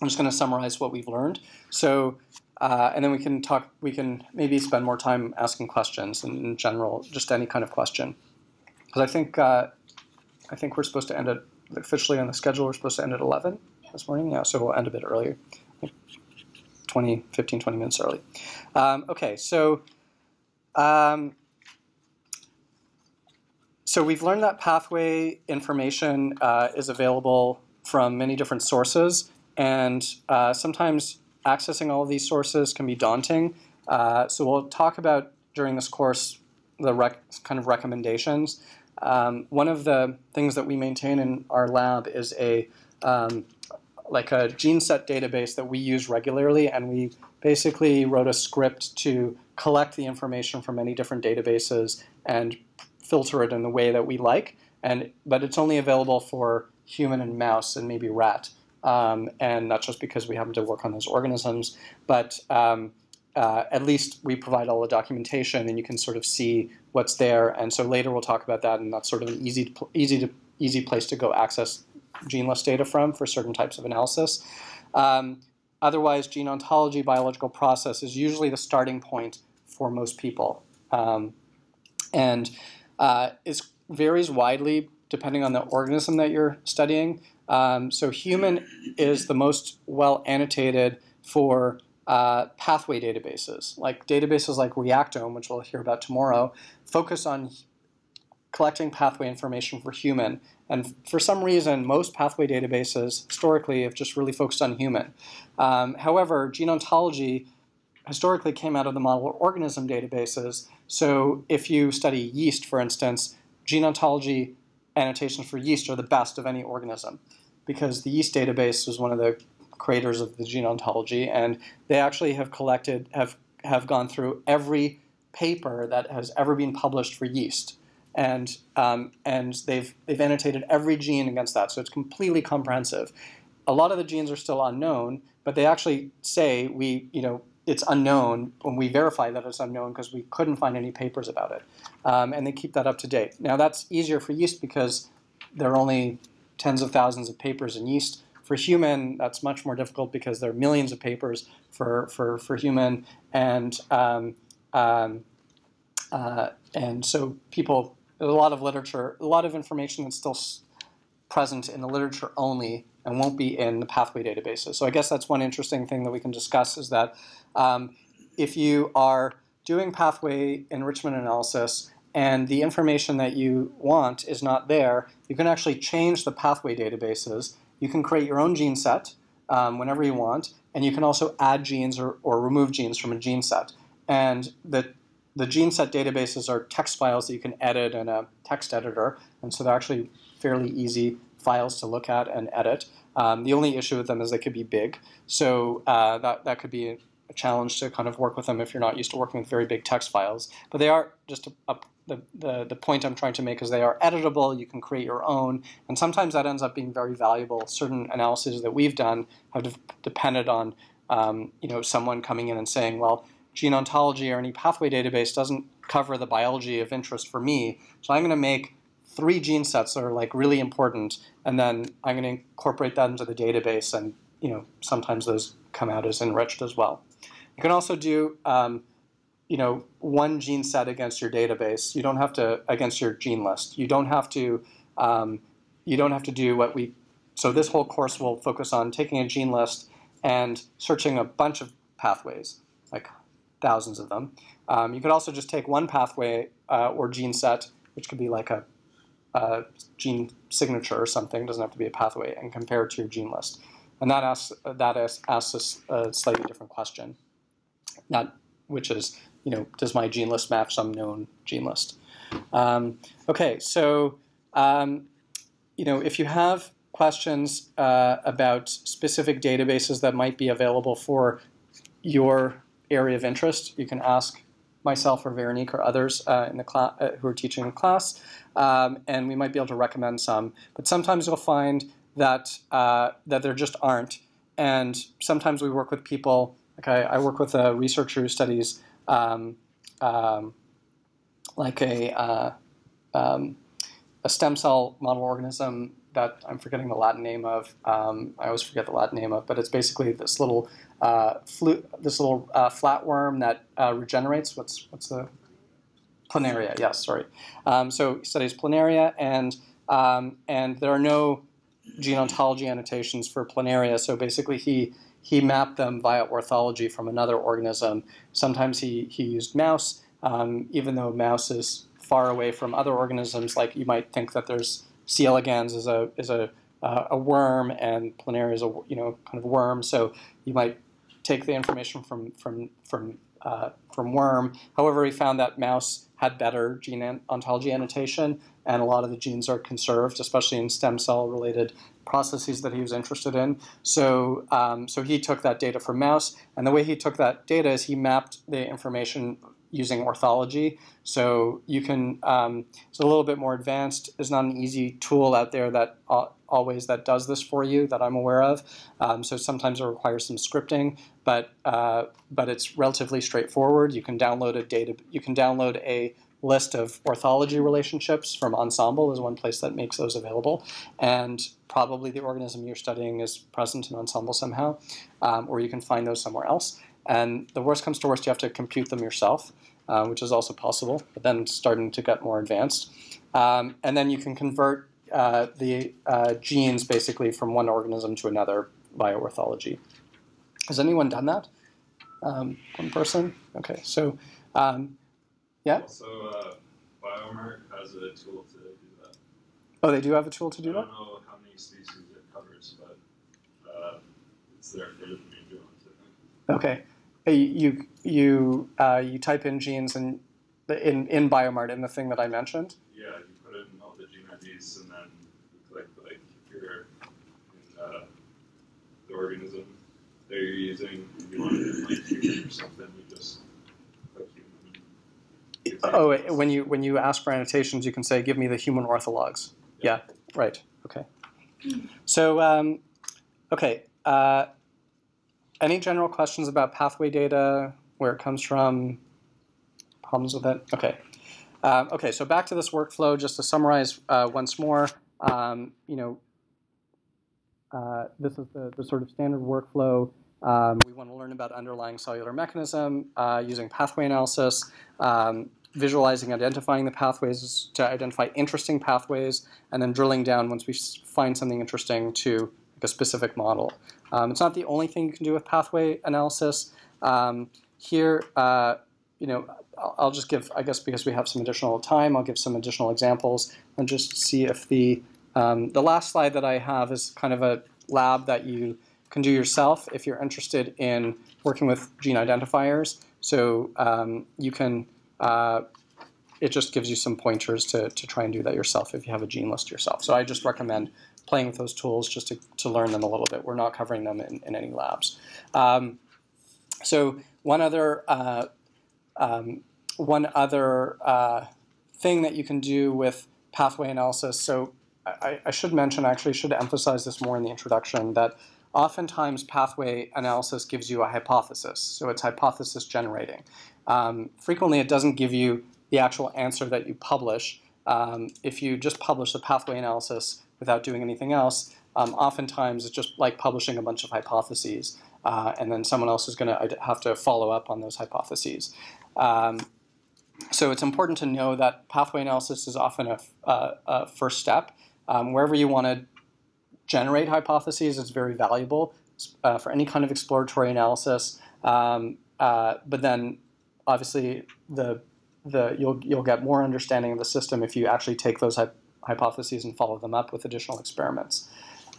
I'm just going to summarize what we've learned. So, uh, and then we can talk. We can maybe spend more time asking questions in, in general, just any kind of question. Because I think uh, I think we're supposed to end at officially on the schedule. We're supposed to end at 11 this morning. Yeah, so we'll end a bit earlier. 20, 15, 20 minutes early. Um, okay, so um, so we've learned that pathway information uh, is available from many different sources, and uh, sometimes accessing all of these sources can be daunting. Uh, so we'll talk about during this course the kind of recommendations. Um, one of the things that we maintain in our lab is a um, like a gene set database that we use regularly, and we basically wrote a script to collect the information from many different databases and filter it in the way that we like. And but it's only available for human and mouse and maybe rat. Um, and not just because we happen to work on those organisms, but um, uh, at least we provide all the documentation, and you can sort of see what's there. And so later we'll talk about that, and that's sort of an easy, easy, to, easy place to go access GeneList data from for certain types of analysis. Um, otherwise, gene ontology biological process is usually the starting point for most people. Um, and uh, it varies widely depending on the organism that you're studying. Um, so human is the most well annotated for uh, pathway databases. Like databases like Reactome, which we'll hear about tomorrow, focus on collecting pathway information for human. And for some reason, most pathway databases historically have just really focused on human. Um, however, gene ontology historically came out of the model organism databases. So if you study yeast, for instance, gene ontology annotations for yeast are the best of any organism because the yeast database was one of the creators of the gene ontology, and they actually have collected, have, have gone through every paper that has ever been published for yeast and um, and they've they've annotated every gene against that, so it's completely comprehensive. A lot of the genes are still unknown, but they actually say we you know it's unknown when we verify that it's unknown because we couldn't find any papers about it, um, and they keep that up to date. Now that's easier for yeast because there are only tens of thousands of papers in yeast. For human, that's much more difficult because there are millions of papers for for, for human, and um, um uh, and so people there's a lot of literature, a lot of information that's still present in the literature only and won't be in the pathway databases. So I guess that's one interesting thing that we can discuss is that um, if you are doing pathway enrichment analysis and the information that you want is not there, you can actually change the pathway databases. You can create your own gene set um, whenever you want, and you can also add genes or, or remove genes from a gene set. And the the gene set databases are text files that you can edit in a text editor, and so they're actually fairly easy files to look at and edit. Um, the only issue with them is they could be big, so uh, that that could be a challenge to kind of work with them if you're not used to working with very big text files. But they are just a, a, the, the the point I'm trying to make is they are editable. You can create your own, and sometimes that ends up being very valuable. Certain analyses that we've done have de- depended on um, you know someone coming in and saying, well, gene ontology or any pathway database doesn't cover the biology of interest for me, so I'm going to make three gene sets that are like really important, and then I'm going to incorporate that into the database, and you know sometimes those come out as enriched as well. You can also do um, you know one gene set against your database. You don't have to against your gene list. You don't have to um, you don't have to do what we. So this whole course will focus on taking a gene list and searching a bunch of pathways, like thousands of them. Um, you could also just take one pathway uh, or gene set, which could be like a, a, gene signature or something, doesn't have to be a pathway, and compare it to your gene list. And that asks that asks a, a slightly different question, not which is you know does my gene list match some known gene list? Um, okay, so um, you know if you have questions uh, about specific databases that might be available for your area of interest, you can ask myself or Veronique or others uh, in the class uh, who are teaching the class, um, and we might be able to recommend some. But sometimes you'll find that uh, that there just aren't, and sometimes we work with people. Like I, I work with a researcher who studies um, um, like a uh, um, a stem cell model organism that I'm forgetting the Latin name of. Um, I always forget the Latin name of, but it's basically this little uh, flu- this little uh, flatworm that uh, regenerates. What's what's the planaria? Yes, sorry. Um, so he studies planaria, and um, and there are no gene ontology annotations for planaria. So basically, he he mapped them via orthology from another organism. Sometimes he he used mouse, um, even though mouse is far away from other organisms. Like you might think that there's C. elegans is a is a uh, a worm, and planaria is a you know kind of worm. So you might take the information from from from uh, from worm. However, he found that mouse had better gene ontology annotation, and a lot of the genes are conserved, especially in stem cell related processes that he was interested in. So, um, so he took that data from mouse, and the way he took that data is he mapped the information using orthology. So you can, um, it's a little bit more advanced. There's not an easy tool out there that uh, always that does this for you that I'm aware of. Um, so sometimes it requires some scripting, but uh, but it's relatively straightforward. You can download a data, you can download a list of orthology relationships from Ensembl is one place that makes those available, and probably the organism you're studying is present in Ensembl somehow, um, or you can find those somewhere else. And the worst comes to worst, you have to compute them yourself, uh, which is also possible, but then starting to get more advanced. Um, and then you can convert uh, the uh, genes basically from one organism to another via orthology. Has anyone done that? Um, one person? Okay, so um, yeah? Also, uh, Biomart has a tool to do that. Oh, they do have a tool to do that? I that? don't know how many species it covers, but uh, it's there for the major ones, I. Okay. You you uh, you type in genes and in in Biomart in the thing that I mentioned. Yeah, you put in all the gene IDs and then click like in uh, the organism that you're using, if you want to like human or something, you just click human. Oh, takes- when you when you ask for annotations, you can say, "Give me the human orthologs." Yeah, right. Okay. So, um, okay. Uh, any general questions about pathway data, where it comes from, problems with it? Okay. Um, okay. So back to this workflow, just to summarize uh, once more. Um, you know, uh, this is the, the sort of standard workflow. Um, we want to learn about underlying cellular mechanism uh, using pathway analysis, um, visualizing, identifying the pathways to identify interesting pathways, and then drilling down once we find something interesting to a specific model. Um, it's not the only thing you can do with pathway analysis. Um, here, uh, you know, I'll, just give, I guess, because we have some additional time, I'll give some additional examples and just see if the um, the last slide that I have is kind of a lab that you can do yourself if you're interested in working with gene identifiers. So um, you can, uh, it just gives you some pointers to, to try and do that yourself if you have a gene list yourself. So I just recommend playing with those tools just to, to learn them a little bit. We're not covering them in, in any labs. Um, so one other uh, um, one other uh, thing that you can do with pathway analysis. So I, I, should mention, actually, should emphasize this more in the introduction that oftentimes pathway analysis gives you a hypothesis. So it's hypothesis generating. Um, frequently, it doesn't give you the actual answer that you publish. Um, if you just publish a pathway analysis without doing anything else, um, oftentimes it's just like publishing a bunch of hypotheses, uh, and then someone else is going to have to follow up on those hypotheses. Um, so it's important to know that pathway analysis is often a, a, first step. Um, wherever you want to generate hypotheses, it's very valuable uh, for any kind of exploratory analysis. Um, uh, but then, obviously, the the you'll you'll get more understanding of the system if you actually take those hypotheses and follow them up with additional experiments.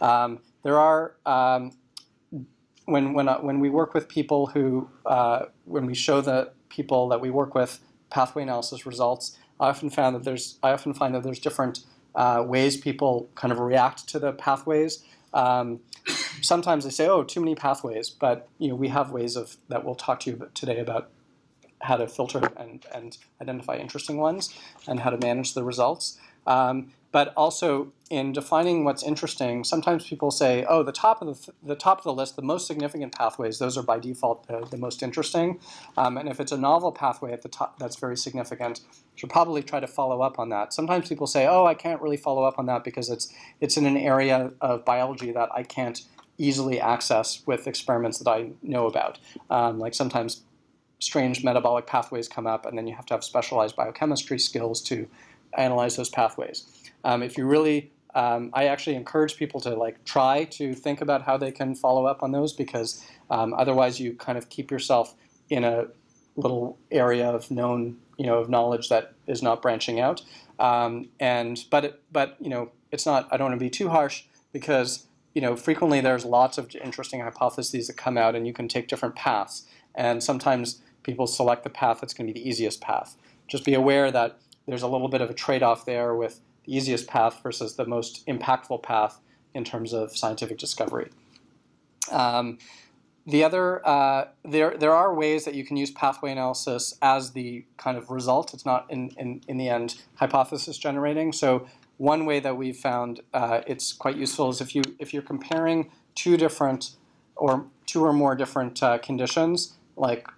Um, there are um, when when uh, when we work with people who uh, when we show the people that we work with pathway analysis results, I often found that there's I often find that there's different uh, ways people kind of react to the pathways. Um, sometimes they say, "Oh, too many pathways," but you know we have ways of that we'll talk to you today about how to filter and, and identify interesting ones and how to manage the results. Um, but also in defining what's interesting, sometimes people say, oh, the top of the, th the top of the list, the most significant pathways, those are by default the, the most interesting. Um, and if it's a novel pathway at the top that's very significant, should probably try to follow up on that. Sometimes people say, oh, I can't really follow up on that because it's, it's in an area of biology that I can't easily access with experiments that I know about. Um, like sometimes strange metabolic pathways come up, and then you have to have specialized biochemistry skills to analyze those pathways. Um, if you really, um, I actually encourage people to like try to think about how they can follow up on those because um, otherwise you kind of keep yourself in a little area of known, you know, of knowledge that is not branching out. Um, and but it, but you know, it's not. I don't want to be too harsh because you know frequently there's lots of interesting hypotheses that come out, and you can take different paths. And sometimes people select the path that's going to be the easiest path. Just be aware that there's a little bit of a trade-off there with the easiest path versus the most impactful path in terms of scientific discovery. Um, the other, uh, there, there are ways that you can use pathway analysis as the kind of result. It's not, in, in, in the end, hypothesis generating. So one way that we've found uh, it's quite useful is if, you, if you're comparing two different or two or more different uh, conditions, like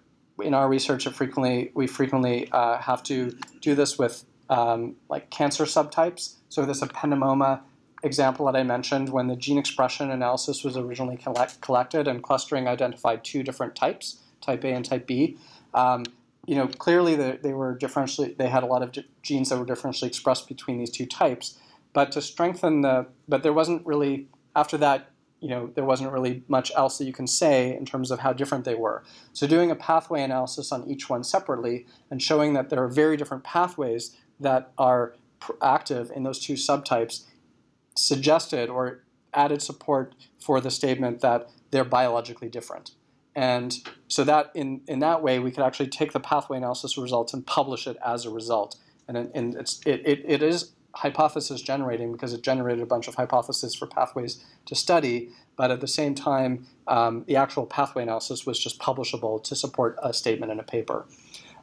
in our research, frequently we frequently uh, have to do this with um, like cancer subtypes. So this ependymoma example that I mentioned, when the gene expression analysis was originally collect, collected and clustering identified two different types, type A and type B. Um, you know, clearly the, they were differentially, they had a lot of genes that were differentially expressed between these two types. But to strengthen the, but there wasn't really, after that, you know, there wasn't really much else that you can say in terms of how different they were. So doing a pathway analysis on each one separately and showing that there are very different pathways that are active in those two subtypes suggested or added support for the statement that they're biologically different. And so that in, in that way, we could actually take the pathway analysis results and publish it as a result. And, and it's, it, it, it is hypothesis generating because it generated a bunch of hypotheses for pathways to study, but at the same time, um, the actual pathway analysis was just publishable to support a statement in a paper.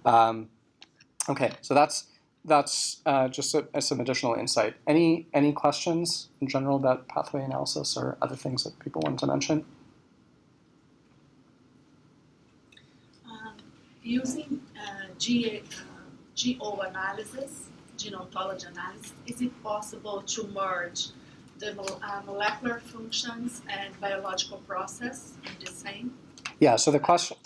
Um, okay, so that's that's uh, just a, some additional insight. Any any questions in general about pathway analysis or other things that people want to mention? Um, using uh, GA, uh, GO analysis, gene ontology analysis, is it possible to merge the uh, molecular functions and biological process in the same? Yeah. So the question.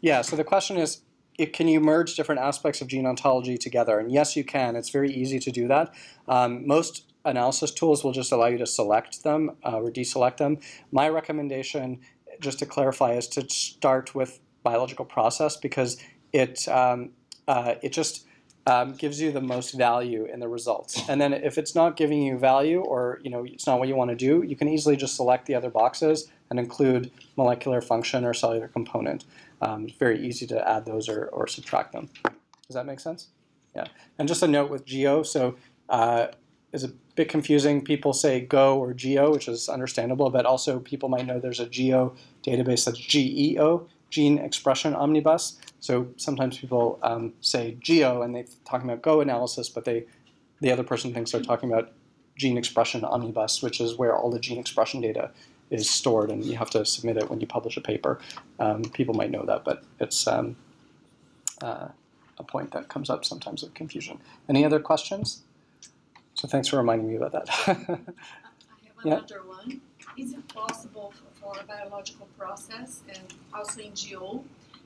Yeah. So the question is it, can you merge different aspects of gene ontology together? And yes, you can. It's very easy to do that. Um, most analysis tools will just allow you to select them uh, or deselect them. My recommendation, just to clarify, is to start with biological process because it um, uh, it just um, gives you the most value in the results. And then if it's not giving you value or you know it's not what you want to do, you can easily just select the other boxes and include molecular function or cellular component. Um, it's very easy to add those or, or subtract them. Does that make sense? Yeah. And just a note with Geo, so uh, is a bit confusing. People say Go or Geo, which is understandable, but also people might know there's a Geo database that's GEO, Gene Expression Omnibus. So sometimes people um, say Geo and they're talking about Go analysis, but they the other person thinks they're talking about Gene Expression Omnibus, which is where all the gene expression data is stored, and you have to submit it when you publish a paper. Um, people might know that, but it's um, uh, a point that comes up sometimes of confusion. Any other questions? So thanks for reminding me about that. (laughs) I have Yeah. one. Is it possible for, a biological process and also in GO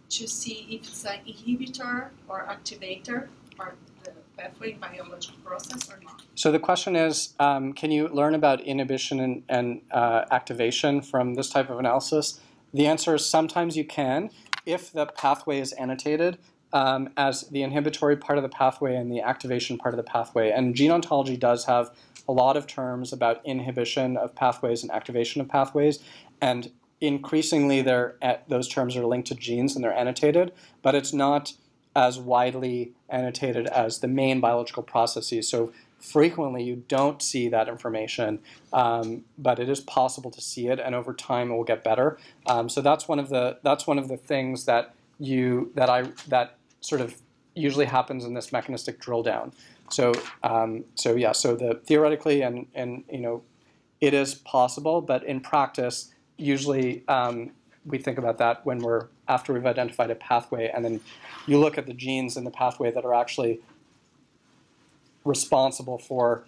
to see if it's an inhibitor or activator or the pathway biological process or not? so the question is, um, can you learn about inhibition and, and uh, activation from this type of analysis? The answer is sometimes you can if the pathway is annotated um, as the inhibitory part of the pathway and the activation part of the pathway. And gene ontology does have a lot of terms about inhibition of pathways and activation of pathways. And increasingly, they're at, those terms are linked to genes and they're annotated, but it's not as widely annotated as the main biological processes. So frequently, you don't see that information, um, but it is possible to see it, and over time, it will get better. Um, so that's one of the that's one of the things that you that I that sort of usually happens in this mechanistic drill down. So um, so yeah, so the theoretically and and you know, it is possible, but in practice, usually um, we think about that when we're after we've identified a pathway, and then you look at the genes in the pathway that are actually responsible for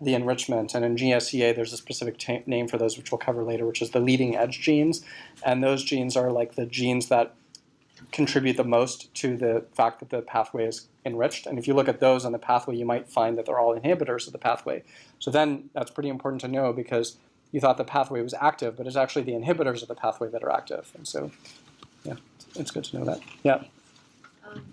the enrichment. And in GSEA, there's a specific name for those, which we'll cover later, which is the leading edge genes. And those genes are like the genes that contribute the most to the fact that the pathway is enriched. And if you look at those on the pathway, you might find that they're all inhibitors of the pathway. So then that's pretty important to know because you thought the pathway was active, but it's actually the inhibitors of the pathway that are active. And so, yeah, it's good to know that. Yeah. Um,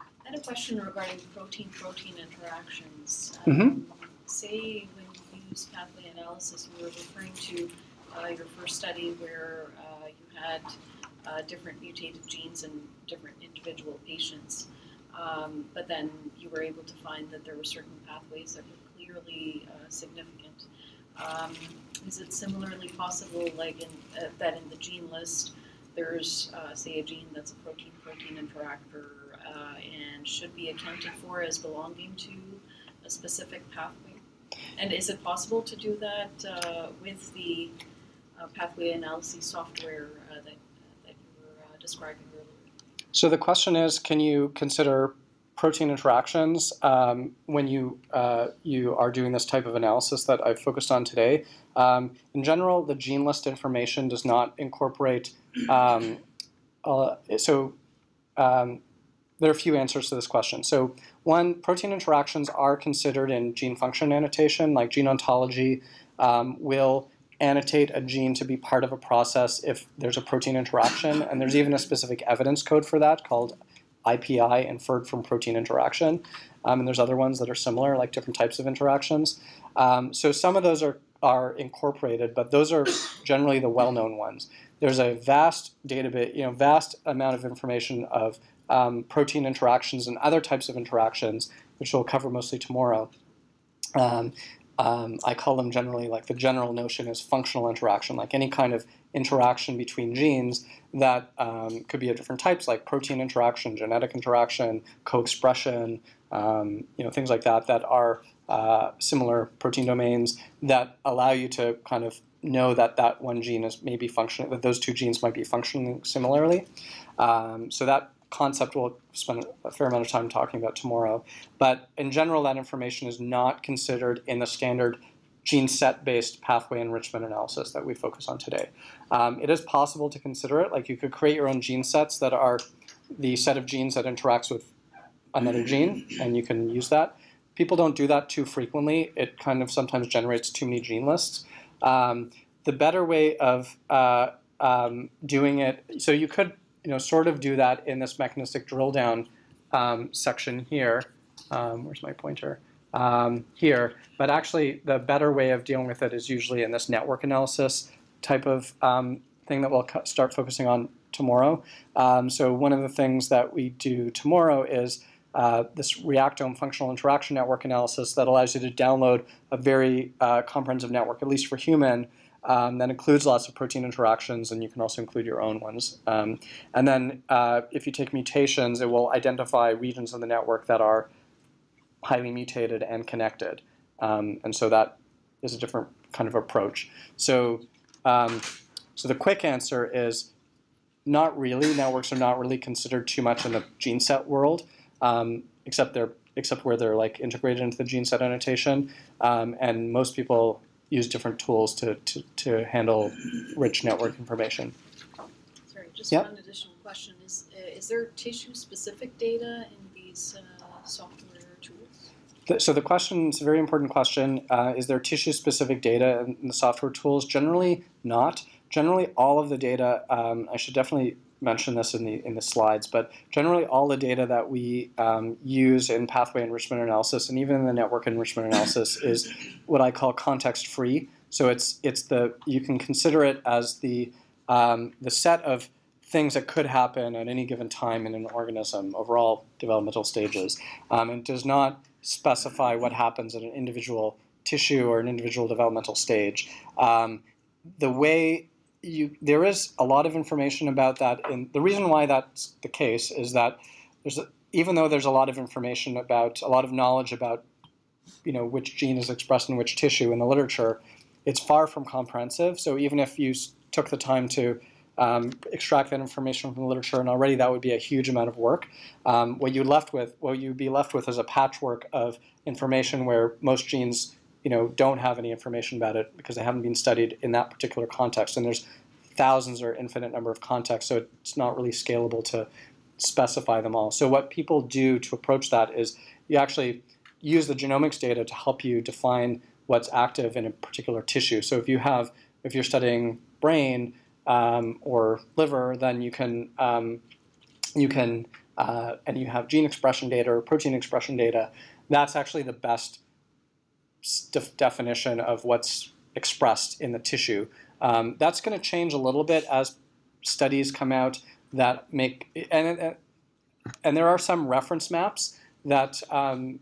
I had a question regarding protein-protein interactions. Mhm. Um, Say when you use pathway analysis, you were referring to uh, your first study where uh, you had uh, different mutated genes in different individual patients, um, but then you were able to find that there were certain pathways that were clearly uh, significant. Um, is it similarly possible, like in, uh, that in the gene list, there's, uh, say, a gene that's a protein-protein interactor uh, and should be accounted for as belonging to a specific pathway? And is it possible to do that uh, with the uh, pathway analysis software uh, that, that you were describing earlier? So the question is, can you consider protein interactions um, when you uh, you are doing this type of analysis that I've focused on today? Um, in general, the gene list information does not incorporate. Um, uh, so um, there are a few answers to this question. So one, protein interactions are considered in gene function annotation, like gene ontology um, will annotate a gene to be part of a process if there's a protein interaction, and there's even a specific evidence code for that called IPI, inferred from protein interaction. Um, and there's other ones that are similar, like different types of interactions. Um, so some of those are, are incorporated, but those are generally the well-known ones. There's a vast database, you know, vast amount of information of um, protein interactions and other types of interactions, which we'll cover mostly tomorrow. Um, um, I call them generally like the general notion is functional interaction, like any kind of interaction between genes that um, could be of different types, like protein interaction, genetic interaction, co-expression, um, you know, things like that that are uh, similar protein domains that allow you to kind of know that that one gene is maybe functioning, that those two genes might be functioning similarly. Um, so that concept we'll spend a fair amount of time talking about tomorrow. But in general, that information is not considered in the standard gene set based pathway enrichment analysis that we focus on today. Um, it is possible to consider it, like you could create your own gene sets that are the set of genes that interacts with another gene, and you can use that. People don't do that too frequently. It kind of sometimes generates too many gene lists. Um, the better way of uh, um, doing it, so you could you know, sort of do that in this mechanistic drill down um, section here. Um, where's my pointer? Um, here. But actually, the better way of dealing with it is usually in this network analysis type of um, thing that we'll start focusing on tomorrow. Um, so one of the things that we do tomorrow is uh, this Reactome functional interaction network analysis that allows you to download a very uh, comprehensive network, at least for human, um, that includes lots of protein interactions, and you can also include your own ones. Um, and then uh, if you take mutations, it will identify regions of the network that are highly mutated and connected. Um, and so that is a different kind of approach. So, um, so the quick answer is not really. Networks are not really considered too much in the gene set world, um, except they're except where they're like integrated into the gene set annotation. Um, and most people use different tools to, to, to handle rich network information. Sorry, just Yep. one additional question. Is, is there tissue-specific data in these uh, software So the question is a very important question. Uh, is there tissue-specific data in the software tools? Generally, not. Generally, all of the data. Um, I should definitely mention this in the in the slides, but generally, all the data that we um, use in pathway enrichment analysis and even in the network enrichment analysis is what I call context-free. So it's it's the you can consider it as the um, the set of things that could happen at any given time in an organism over all developmental stages. Um, it does not specify what happens at an individual tissue or an individual developmental stage. Um, the way you there is a lot of information about that, and the reason why that's the case is that there's a, even though there's a lot of information about a lot of knowledge about you know which gene is expressed in which tissue in the literature, it's far from comprehensive. So even if you took the time to um, extract that information from the literature, and already that would be a huge amount of work. Um, what you left with, what you'd be left with, is a patchwork of information where most genes, you know, don't have any information about it because they haven't been studied in that particular context. And there's thousands or infinite number of contexts, so it's not really scalable to specify them all. So what people do to approach that is you actually use the genomics data to help you define what's active in a particular tissue. So if you have, if you're studying brain um, or liver, then you can um, you can uh, and you have gene expression data or protein expression data. That's actually the best def- definition of what's expressed in the tissue. Um, that's going to change a little bit as studies come out that make and and, there are some reference maps that um,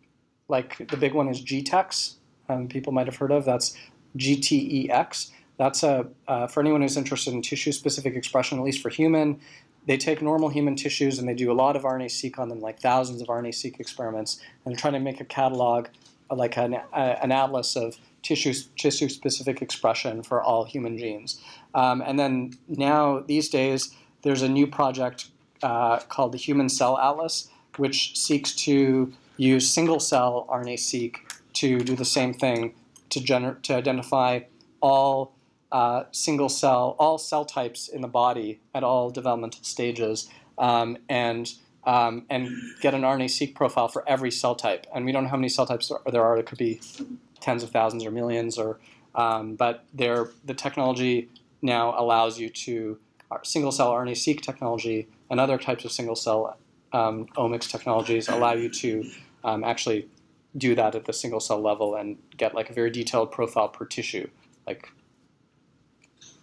like the big one is GTEx. Um, people might have heard of that's GTEX. That's a uh, for anyone who's interested in tissue-specific expression, at least for human. They take normal human tissues and they do a lot of RNA-seq on them, like thousands of RNA-seq experiments, and they're trying to make a catalog, uh, like an, uh, an atlas of tissue tissue-specific expression for all human genes. Um, and then now these days, there's a new project uh, called the Human Cell Atlas, which seeks to use single-cell RNA-seq to do the same thing to, to identify all uh, single cell, all cell types in the body at all developmental stages, um, and um, and get an RNA-seq profile for every cell type. And we don't know how many cell types there are. It could be tens of thousands or millions, or um, but there the technology now allows you to uh, single cell RNA-seq technology and other types of single cell um, omics technologies allow you to um, actually do that at the single cell level and get like a very detailed profile per tissue. Like,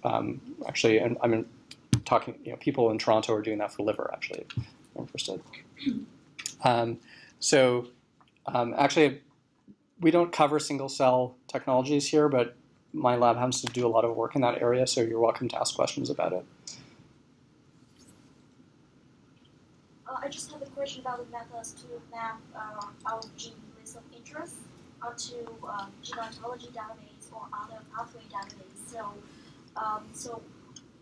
um, actually, and I'm talking. You know, people in Toronto are doing that for liver. Actually, interested. Um, so, um, actually, we don't cover single cell technologies here, but my lab happens to do a lot of work in that area. So you're welcome to ask questions about it. Uh, I just have a question about the methods to map uh, our gene list of interest onto um, gene ontology database or other pathway database. So, um, so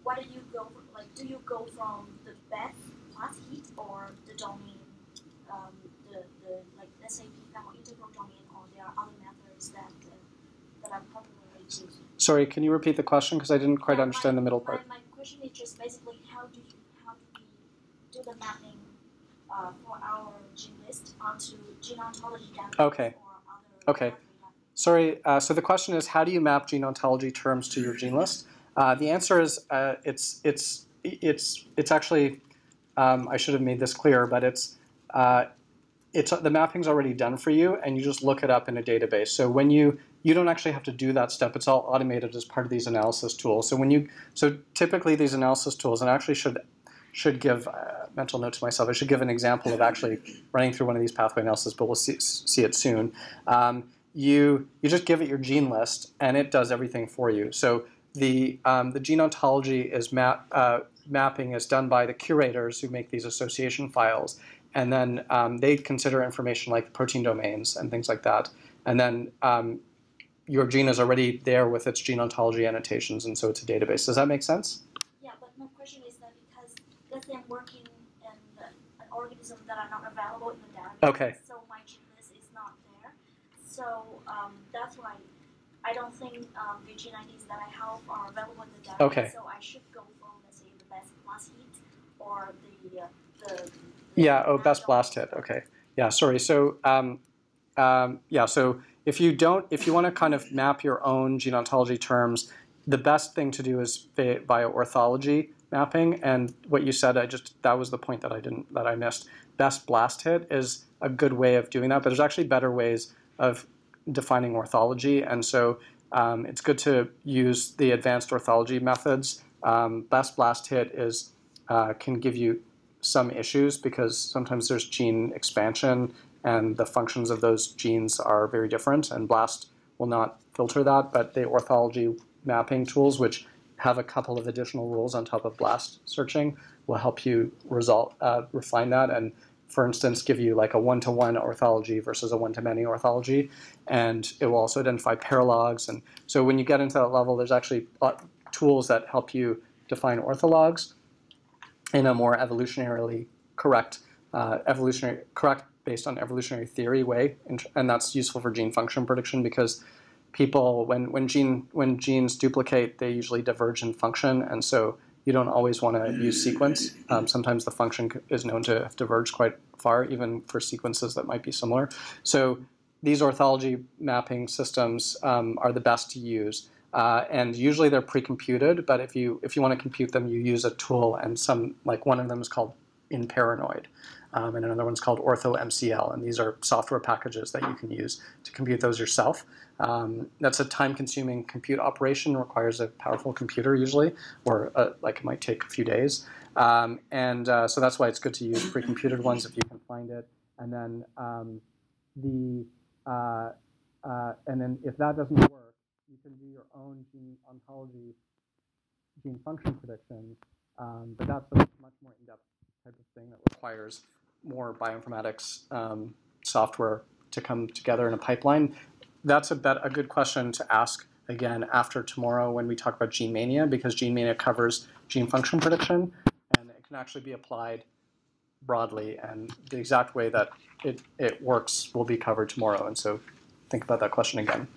what do you go for, like? Do you go from the best blast hit or the domain, um, the, the like SAP family integral domain, or there are other methods that uh, that are popularly used? Sorry, can you repeat the question because I didn't quite Yeah, understand my- the middle part. My, my question is just basically how do you how do we do the mapping uh, for our gene list onto gene ontology database Okay. or other Okay. Sorry, uh, so the question is how do you map gene ontology terms to your gene list? Uh, the answer is uh, it's it's it's it's actually um, I should have made this clear, but it's uh, it's the mapping's already done for you, and you just look it up in a database. So when you you don't actually have to do that step; it's all automated as part of these analysis tools. So when you so typically these analysis tools, and I actually should should give uh, mental note to myself. I should give an example of actually running through one of these pathway analysis, but we'll see, see it soon. Um, you you just give it your gene list, and it does everything for you. So the um, the gene ontology is map uh, mapping is done by the curators who make these association files, and then um, they consider information like protein domains and things like that, and then um, your gene is already there with its gene ontology annotations, and so it's a database. Does that make sense? Yeah, but my question is that because let's say I'm working in an organism that are not available in the database, Okay. so my gene list is not there. So um, that's why I don't think um, the gene IDs that I have are available in the database. Okay. So I should go for let's say the best blast hit or the uh, the, the Yeah. Oh, best blast hit. Okay. Yeah. Sorry. So, um, um, yeah. So if you don't, if you want to kind of map your own gene ontology terms, the best thing to do is vi- via orthology mapping. And what you said, I just that was the point that I didn't that I missed. Best blast hit is a good way of doing that, but there's actually better ways of defining orthology. And so um, it's good to use the advanced orthology methods. Um, blast hit is uh, can give you some issues because sometimes there's gene expansion and the functions of those genes are very different and BLAST will not filter that, but the orthology mapping tools, which have a couple of additional rules on top of BLAST searching, will help you result, uh, refine that and, for instance, give you like a one-to-one orthology versus a one-to-many orthology. And it will also identify paralogs. And so when you get into that level, there's actually uh, tools that help you define orthologs in a more evolutionarily correct, uh, evolutionary correct based on evolutionary theory way, and, and that's useful for gene function prediction because people when when gene when genes duplicate, they usually diverge in function, and so you don't always want to use sequence. Um, sometimes the function is known to have diverged quite far, even for sequences that might be similar. So these orthology mapping systems um, are the best to use. Uh, and usually they're pre-computed, but if you if you want to compute them, you use a tool, and some like one of them is called InParanoid, um, and another one's called OrthoMCL, and these are software packages that you can use to compute those yourself. Um, that's a time-consuming compute operation, requires a powerful computer usually, or uh, like it might take a few days, um, and uh, so that's why it's good to use pre-computed ones if you can find it, and then um, the uh, uh, and then if that doesn't work you can do your own gene ontology, gene function prediction, um, but that's a much more in-depth type of thing that requires more bioinformatics um, software to come together in a pipeline. That's a, bet, a good question to ask again after tomorrow when we talk about GeneMANIA, because GeneMANIA covers gene function prediction, and it can actually be applied broadly, and the exact way that it, it works will be covered tomorrow, and so think about that question again.